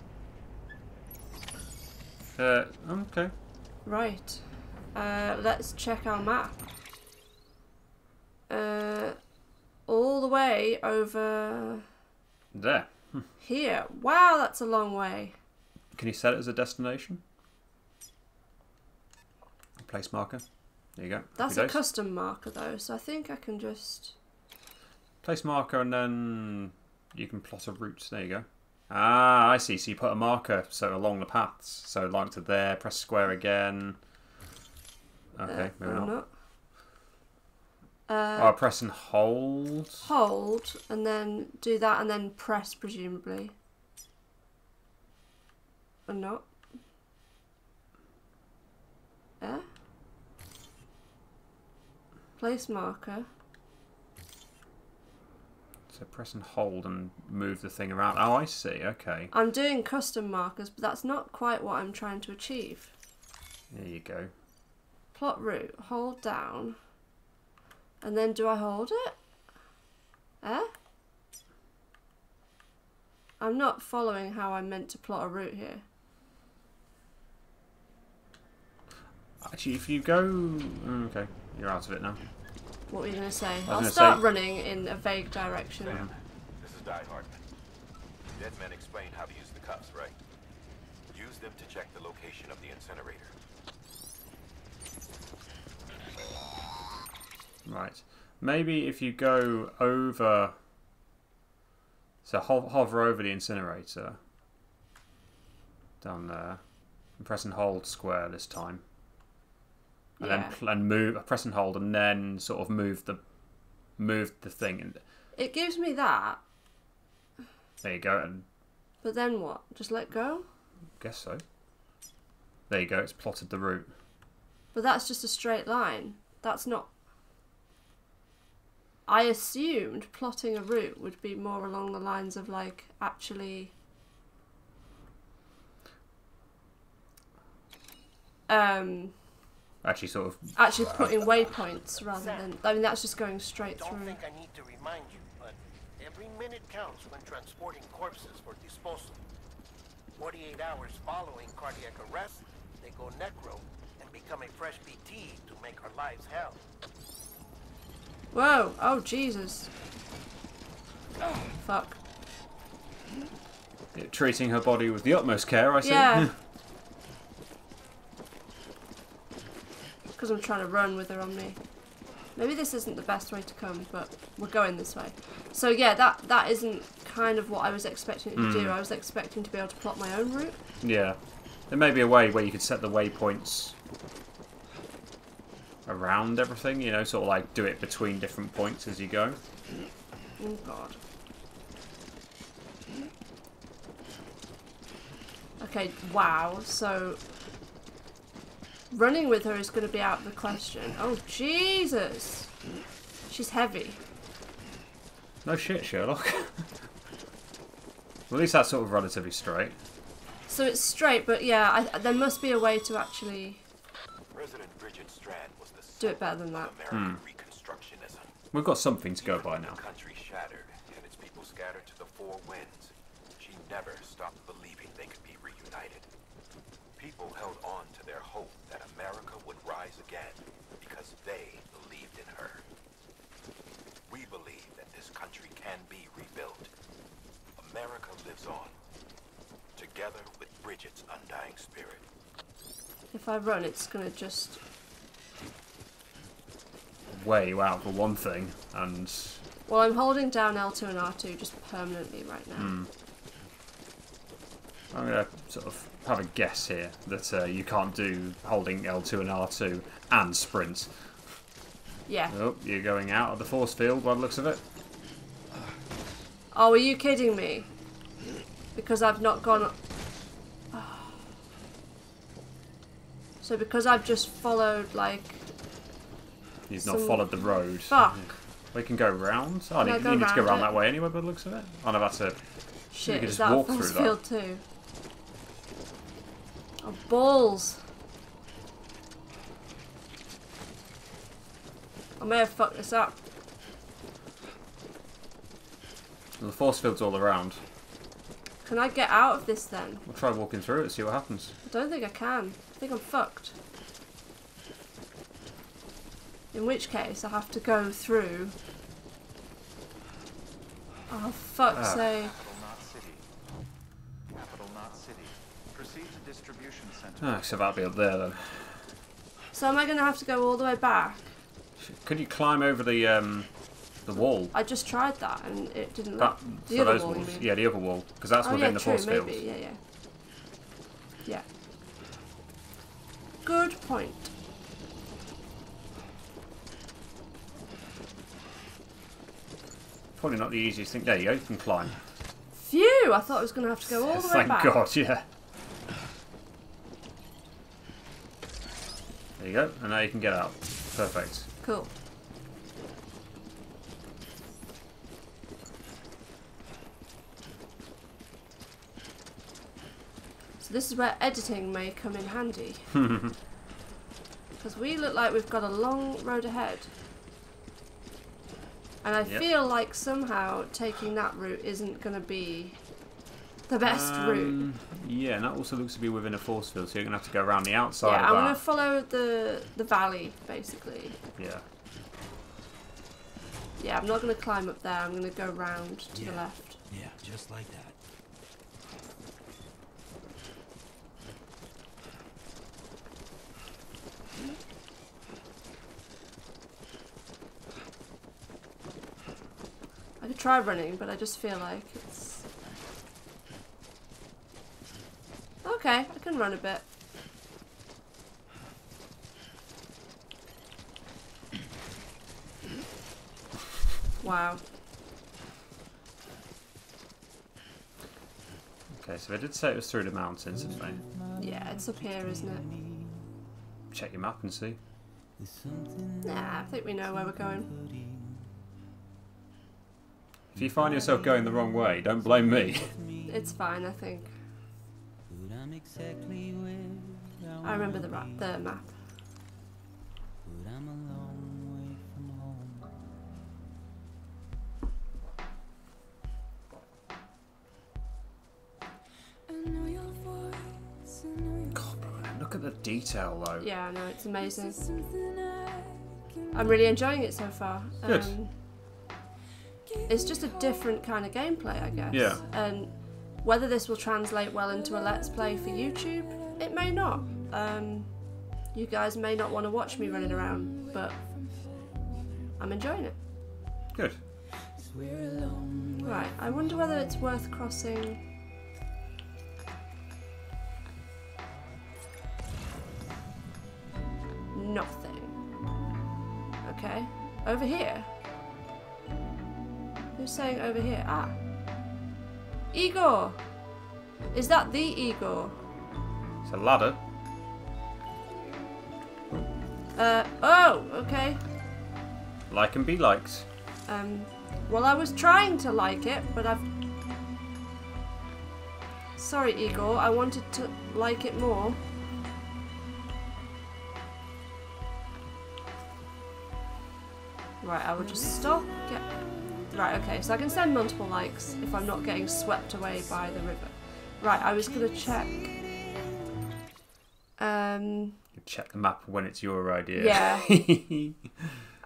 Uh, okay. Right. Uh, let's check our map. Uh, all the way over There. Here. Wow, that's a long way. Can you set it as a destination? Place marker. There you go. That's Happy a days. custom marker though, so I think I can just. Place marker and then you can plot a route. There you go. Ah, I see. So you put a marker so along the paths. So like to there, press square again. Okay, uh, maybe not. not. oh, Uh, press and hold. hold and then do that and then press presumably. Or not. Yeah. Place marker. So press and hold and move the thing around. Oh, I see. Okay. I'm doing custom markers, but that's not quite what I'm trying to achieve. There you go. Plot route, hold down. And then do I hold it? Eh? I'm not following how I'm meant to plot a route here. Actually, if you go... mm, Okay, you're out of it now. What were you going to say? I'll gonna start say- running in a vague direction. This is Die Hardman. Deadman explained how to use the cuffs, right? Use them to check the location of the incinerator. Right. Maybe if you go over, so ho- hover over the incinerator down there, and press and hold square this time, and Yeah. then pl- and move, press and hold, and then sort of move the move the thing, and It gives me that, there you go, and but then what? Just let go? guess so. There you go. It's plotted the route. But that's just a straight line. That's not. I assumed plotting a route would be more along the lines of like actually. Um, Actually, sort of. actually putting waypoints rather than. I mean, that's just going straight Don't through. think I need to remind you, but every minute counts when transporting corpses for disposal. 48 hours following cardiac arrest, they go necro and become a fresh BT to make our lives hell. Whoa! Oh Jesus! Fuck. Yeah, treating her body with the utmost care, I see. Yeah. Because I'm trying to run with her on me. Maybe this isn't the best way to come, but we're going this way. So yeah, that that isn't kind of what I was expecting it to do. Hmm. I was expecting to be able to plot my own route. Yeah. There may be a way where you could set the waypoints around everything, you know, sort of like do it between different points as you go. Oh god. Okay, wow. So running with her is going to be out of the question. Oh Jesus! She's heavy. No shit, Sherlock. well, at least that's sort of relatively straight. So it's straight, but yeah, I, there must be a way to actually President Bridget Strand was the do it better than that. Hmm. We've got something to go by now. Country shattered and its people scattered to the four winds. She never stopped believing they could be reunited. People held on to their hope that America would rise again because they believed in her. We believe that this country can be rebuilt. America lives on, together with Bridget's undying spirit. If I run, it's going to just... Weigh you out for one thing, and Well, I'm holding down L2 and R2 just permanently right now. hmm. I'm going to sort of have a guess here that uh, you can't do holding L2 and R2 and sprint. Yeah. Oh, you're going out of the force field by the looks of it. Oh, are you kidding me? Because I've not gone... So because I've just followed, like... You've not Some- followed the road. Fuck. We can go round. Oh, Can I you, go you need to go round around it? that way anyway by the looks of it. Oh no, that's a... you Shit, could is just walk through field too? Oh, balls. I may have fucked this up. The force field's all around. Can I get out of this then? We'll try walking through it, and see what happens. I don't think I can. I think I'm fucked. In which case, I have to go through. Oh, fuck's Ah. sake. Capitol Knot City. Capitol Knot City. Proceed to. Ah, so that'll be up there then. So am I going to have to go all the way back? Could you climb over the um, the wall? I just tried that and it didn't That. The so other those wall, walls. Yeah, the other wall, because that's oh, within yeah, the true, force maybe. field. Yeah, yeah. Yeah. Good point. Probably not the easiest thing. There you go. You can climb. Phew! I thought I was going to have to go all the way back. Thank. God. Yeah. There you go, and now you can get out. Perfect. Cool. So this is where editing may come in handy. Because we look like we've got a long road ahead. And I Yep. feel like somehow taking that route isn't going to be the best route. Um, Yeah, and that also looks to be within a force field, so you're gonna have to go around the outside Yeah, I'm going to follow the, the valley, basically. Yeah. Yeah, I'm not going to climb up there. I'm going to go round to the left. Yeah, just like that. Could try running, but I just feel like it's... Okay, I can run a bit. Wow. Okay, so they did say it was through the mountains, didn't they? Yeah, it's up here, isn't it? Check your map and see. Nah, I think we know where we're going. If you find yourself going the wrong way, don't blame me. It's fine, I think. I remember the, ra- the map. Look at the detail, though. Yeah, I know, it's amazing. I'm really enjoying it so far. Good. Um, it's just a different kind of gameplay, I guess. Yeah. And whether this will translate well into a Let's Play for YouTube, it may not. Um, you guys may not want to watch me running around, but I'm enjoying it. Good. Right, I wonder whether it's worth crossing. Nothing. Okay, over here. Who's saying over here? Ah. Igor! Is that the Igor? It's a ladder. Uh, oh, okay. Like and be liked. Um, well, I was trying to like it, but I've. Sorry, Igor, I wanted to like it more. Right, I will just stop. Get... Right, okay, so I can send multiple likes if I'm not getting swept away by the river. Right, I was gonna check. Um, Check the map when it's your idea. Yeah.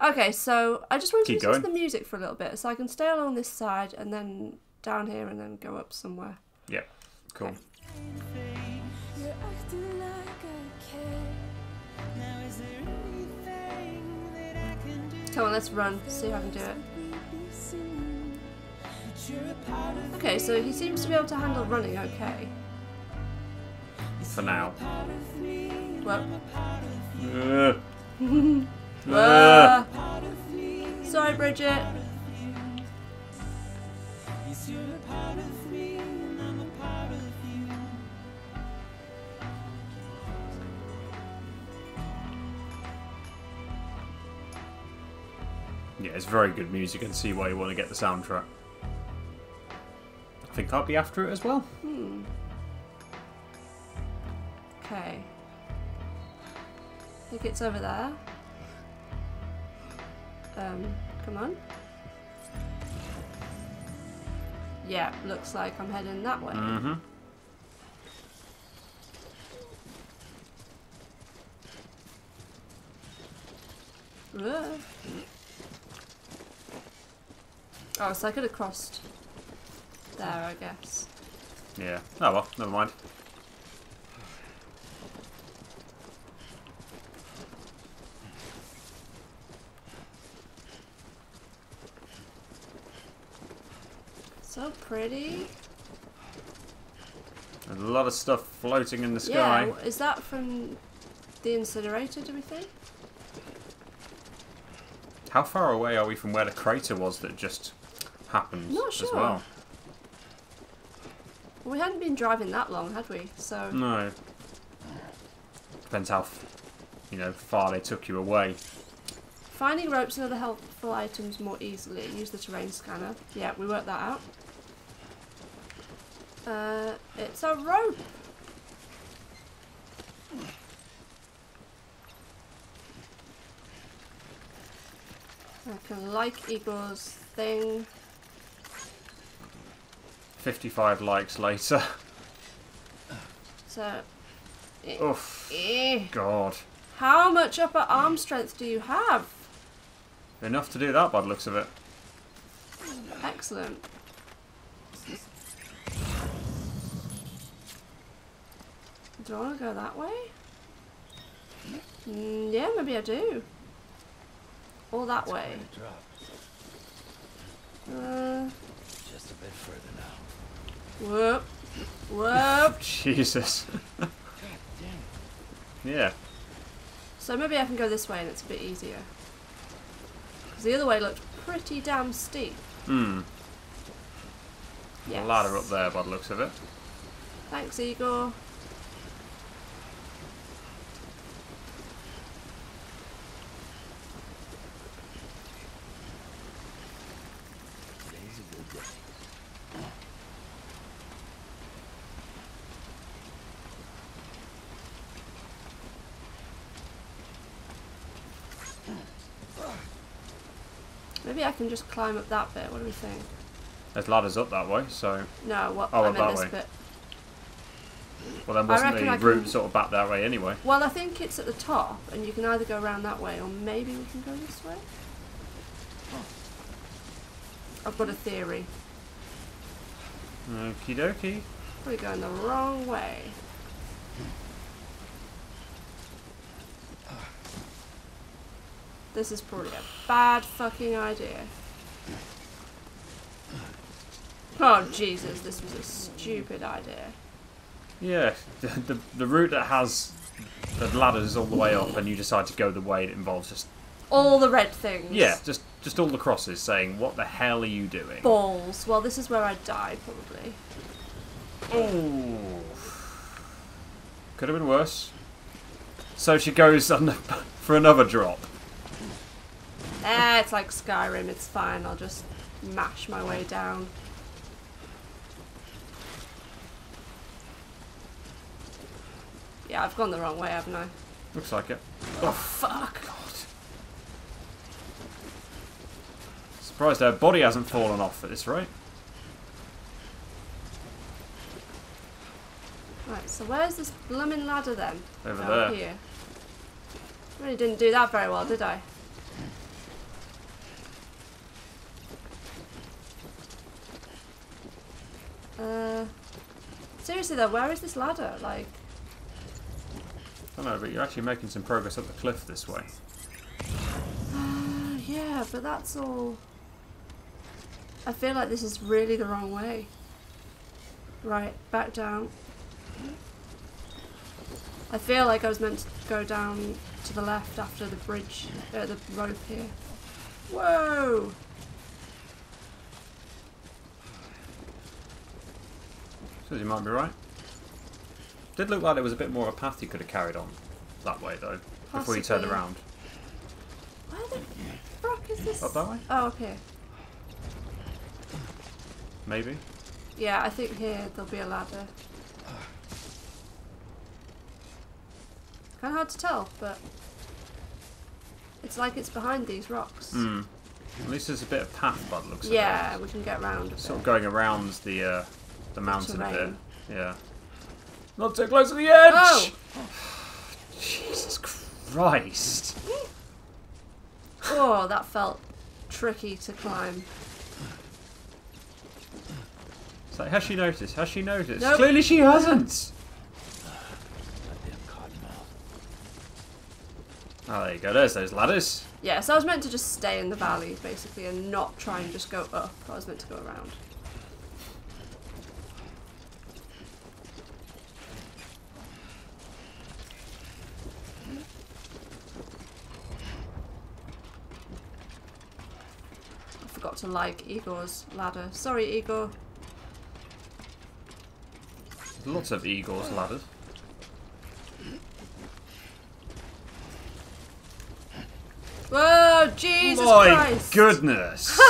Okay, so I just want to Keep listen to the music for a little bit, so I can stay along this side and then down here and then go up somewhere. yeah. Cool. Come on, let's run. See if I can do it. Okay, so he seems to be able to handle running okay. For now. Well, Uh, Ah. sorry, Bridget. yeah, it's very good music and see why you want to get the soundtrack. I think I'll be after it as well. Hmm. Okay. I think it's over there. Um, come on. Yeah, looks like I'm heading that way. Mm-hmm. Oh, so I could have crossed there, I guess. Yeah. Oh well, never mind. So pretty. There's a lot of stuff floating in the sky. w- is that from the incinerator, do we think? How far away are we from where the crater was that just happened Not as sure. well? Well, we hadn't been driving that long, had we? So, No. Depends how, f- you know, far they took you away. finding ropes and other helpful items more easily. Use the terrain scanner. Yeah, we worked that out. Uh, it's a rope. I can like Igor's thing. 55 likes later. So, Oof. eh. God. how much upper arm strength do you have? Enough to do that by the looks of it. Excellent. Do I want to go that way? Mm, yeah, maybe I do. Or that way. Uh, Just a bit further now. Whoop. Whoop. Jesus. yeah. So maybe I can go this way and it's a bit easier. Because the other way looked pretty damn steep. Hmm. Yes. A ladder up there by the looks of it. Thanks, Igor. Maybe I can just climb up that bit. What do we think? There's ladders up that way, so. No, what Oh, I meant that this way. bit. Well, then wasn't the route can- sort of back that way anyway? Well, I think it's at the top, and you can either go around that way, or maybe we can go this way. I've got a theory. Okie dokie. We're going the wrong way. This is probably a bad fucking idea. Oh Jesus, this was a stupid idea. Yeah, the, the, the route that has the ladders all the way up and you decide to go the way that involves just. All the red things. Yeah, just, just all the crosses saying, what the hell are you doing? Balls. Well, this is where I die, probably. Oh. Could have been worse. So she goes under, for another drop. Eh, it's like Skyrim, it's fine, I'll just mash my way down. Yeah, I've gone the wrong way, haven't I? Looks like it. Oh, fuck. God. Surprised her body hasn't fallen off at this rate. Right, so where's this blooming ladder then? Over Oh, there. here. Really didn't do that very well, did I? Uh, seriously though, where is this ladder? Like, I don't know, but you're actually making some progress up the cliff this way. uh, yeah, but that's all. I feel like this is really the wrong way. Right, back down. I feel like I was meant to go down to the left after the bridge, uh, the rope here. Whoa! Says you might be right. Did look like there was a bit more of a path you could have carried on that way though, before you turned around. Where the fuck is this? Up that way? Oh, okay. Maybe. Yeah, I think here there'll be a ladder. Kind of hard to tell, but it's like it's behind these rocks. Hmm. At least there's a bit of path by the looks of it. Yeah, we can get around. bit. Sort of going around the uh, the mountain a bit. Yeah. Not too close to the edge. Oh! Jesus Christ! Oh, that felt tricky to climb. It's like, has she noticed? Has she noticed? Nope. Clearly she hasn't. Oh, there you go. There's those ladders. Yeah, so I was meant to just stay in the valley, basically, and not try and just go up. I was meant to go around. I forgot to like Igor's ladder. Sorry, Igor. Lots of Igor's ladders. Whoa, Jesus My Christ! goodness!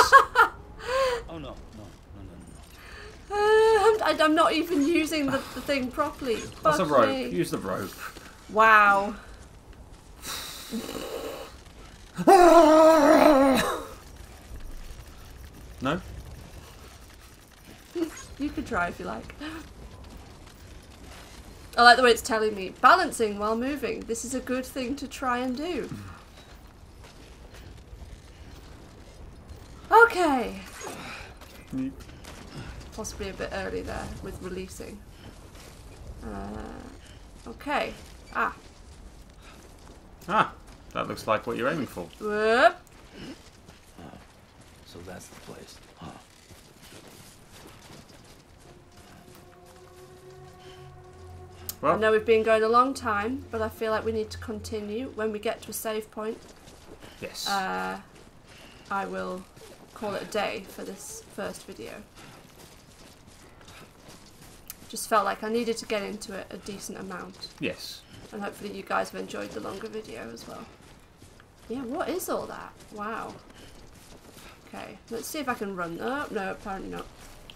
Oh no, no, no, Uh, I'm, I- I'm not even using the, the thing properly. That's a rope. me. Use the rope. Wow. No? You could try if you like. I like the way it's telling me balancing while moving. This is a good thing to try and do. Okay. Possibly a bit early there with releasing. Uh, okay. Ah. Ah, that looks like what you're aiming for. Whoop. So that's the place, huh? I know we've been going a long time, but I feel like we need to continue. When we get to a save point, Yes. uh, I will call it a day for this first video. Just felt like I needed to get into it a decent amount. yes. And hopefully you guys have enjoyed the longer video as well. Yeah, what is all that? Wow. Okay, let's see if I can run. Oh, no, apparently not.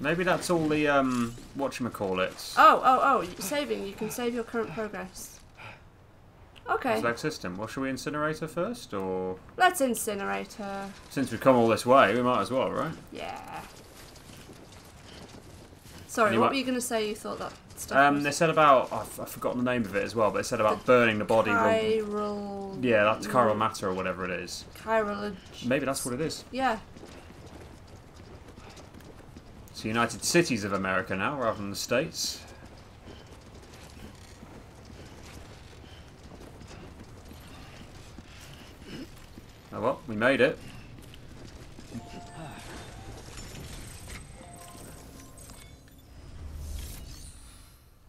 Maybe that's all the um whatchamacallit. Oh, oh, oh, saving. You can save your current progress. Okay, Select system. Well, shall we incinerate her first, or let's incinerate her. since we've come all this way, we might as well, right? Yeah. Sorry, what might- were you going to say you thought that stuff Um, was? they said about I've, I've forgotten the name of it as well, but they said about burning the body. Chiral... Yeah, that's chiral matter or whatever it is. Chiral... Maybe that's what it is. Yeah. It's the United Cities of America now, rather than the States. Oh well, we made it.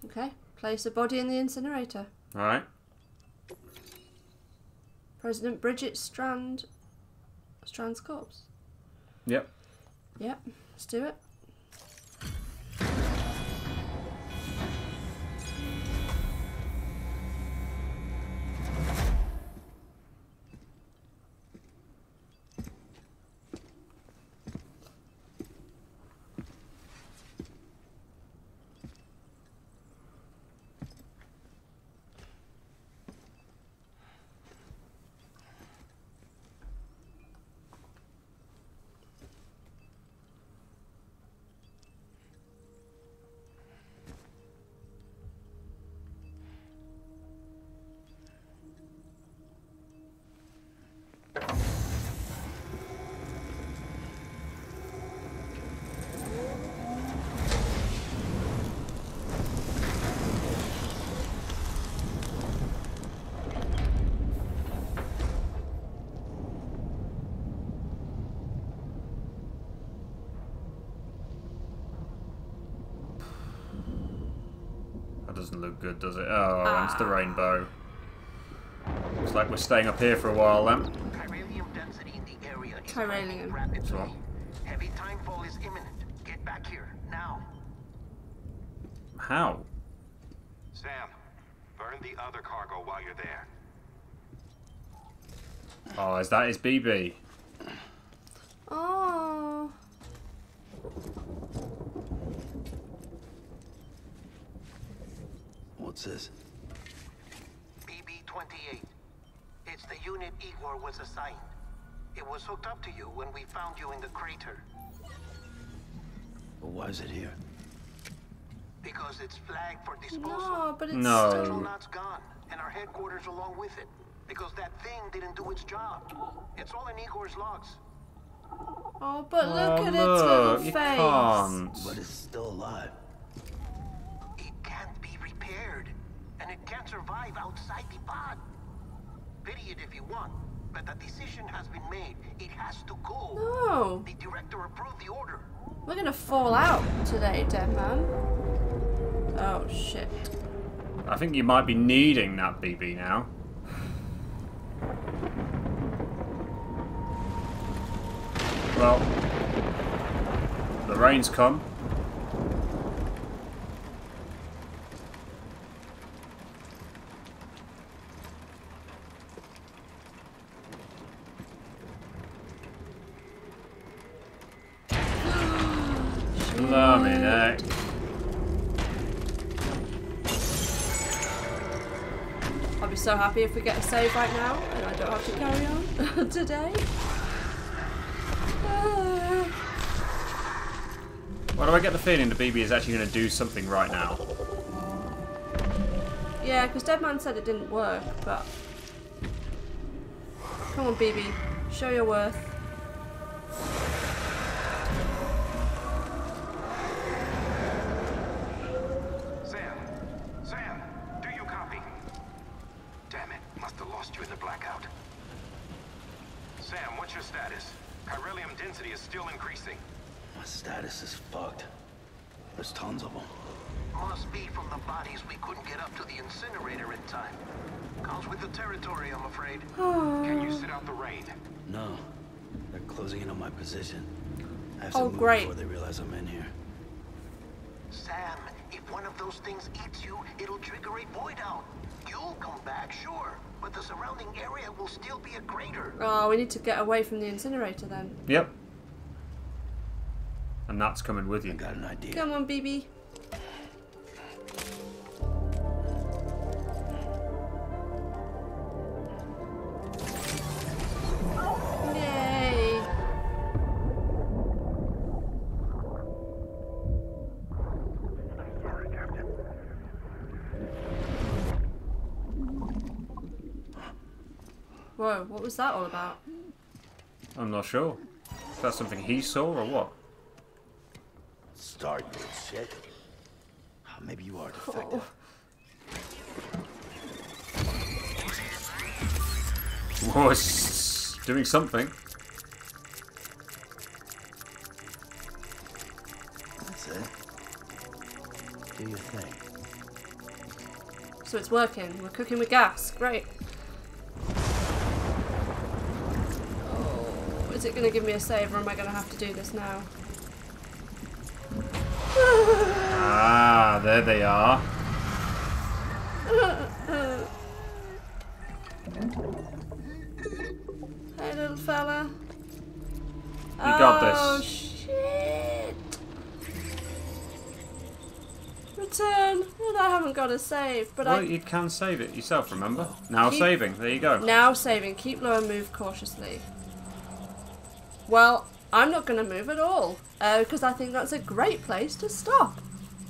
Okay, place a body in the incinerator. Alright. President Bridget Strand... Strand's corpse. Yep. Yep, let's do it. Look good, does it? Oh, and it's the ah. rainbow. Looks like we're staying up here for a while then. Chiralium density in the area is Chiralium. rapidly. Sure. Heavy timefall is imminent. Get back here, now. How? Sam, burn the other cargo while you're there. Oh, is that his BB? But it's No. Still... Knot's gone, and our headquarters along with it. Because that thing didn't do its job. It's all in Igor's logs. Oh, but look oh, at look, its little you face. can't. But it's still alive. It can't be repaired, and it can't survive outside the pod. Pity it if you want, but the decision has been made. It has to go. No. The director approved the order. We're gonna fall out today, Deadman. Oh, shit. I think you might be needing that BB now. Well, the rain's come. Blimey heck. So happy if we get a save right now and I don't have to carry on today. Ah. Why do I get the feeling the BB is actually going to do something right now? Yeah, because Deadman said it didn't work, but... Come on, BB. Show your worth. Need to get away from the incinerator then. Yep. And that's coming with you. I Got an idea. Come on, BB. Yay! Whoa, what was that all about? I'm not sure. Is that something he saw or what? Start this shit. Ah, Maybe you are defective. Oh, it's doing something. That's it. Do your thing. So it's working. We're cooking with gas. Great. Is it going to give me a save or am I going to have to do this now? Ah, there they are. hey, little fella. You got this. oh, shit. Return. And I haven't got a save, but well, I... you can save it yourself, remember? Now Keep- saving. There you go. Now saving. Keep low and move cautiously. Well, I'm not going to move at all because I think that's a great place to stop.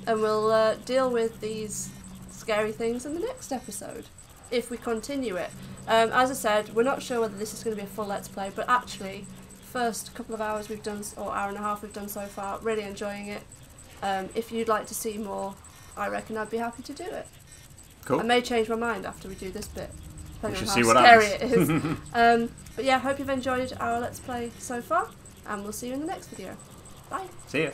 And we'll uh, deal with these scary things in the next episode if we continue it. Um, as I said, we're not sure whether this is going to be a full Let's Play, but actually, first couple of hours we've done, or hour and a half we've done so far, really enjoying it. Um, if you'd like to see more, I reckon I'd be happy to do it. Cool. I may change my mind after we do this bit, depending should on see how what scary happens. it is. um, but yeah, hope you've enjoyed our Let's Play so far, and we'll see you in the next video. Bye. See ya.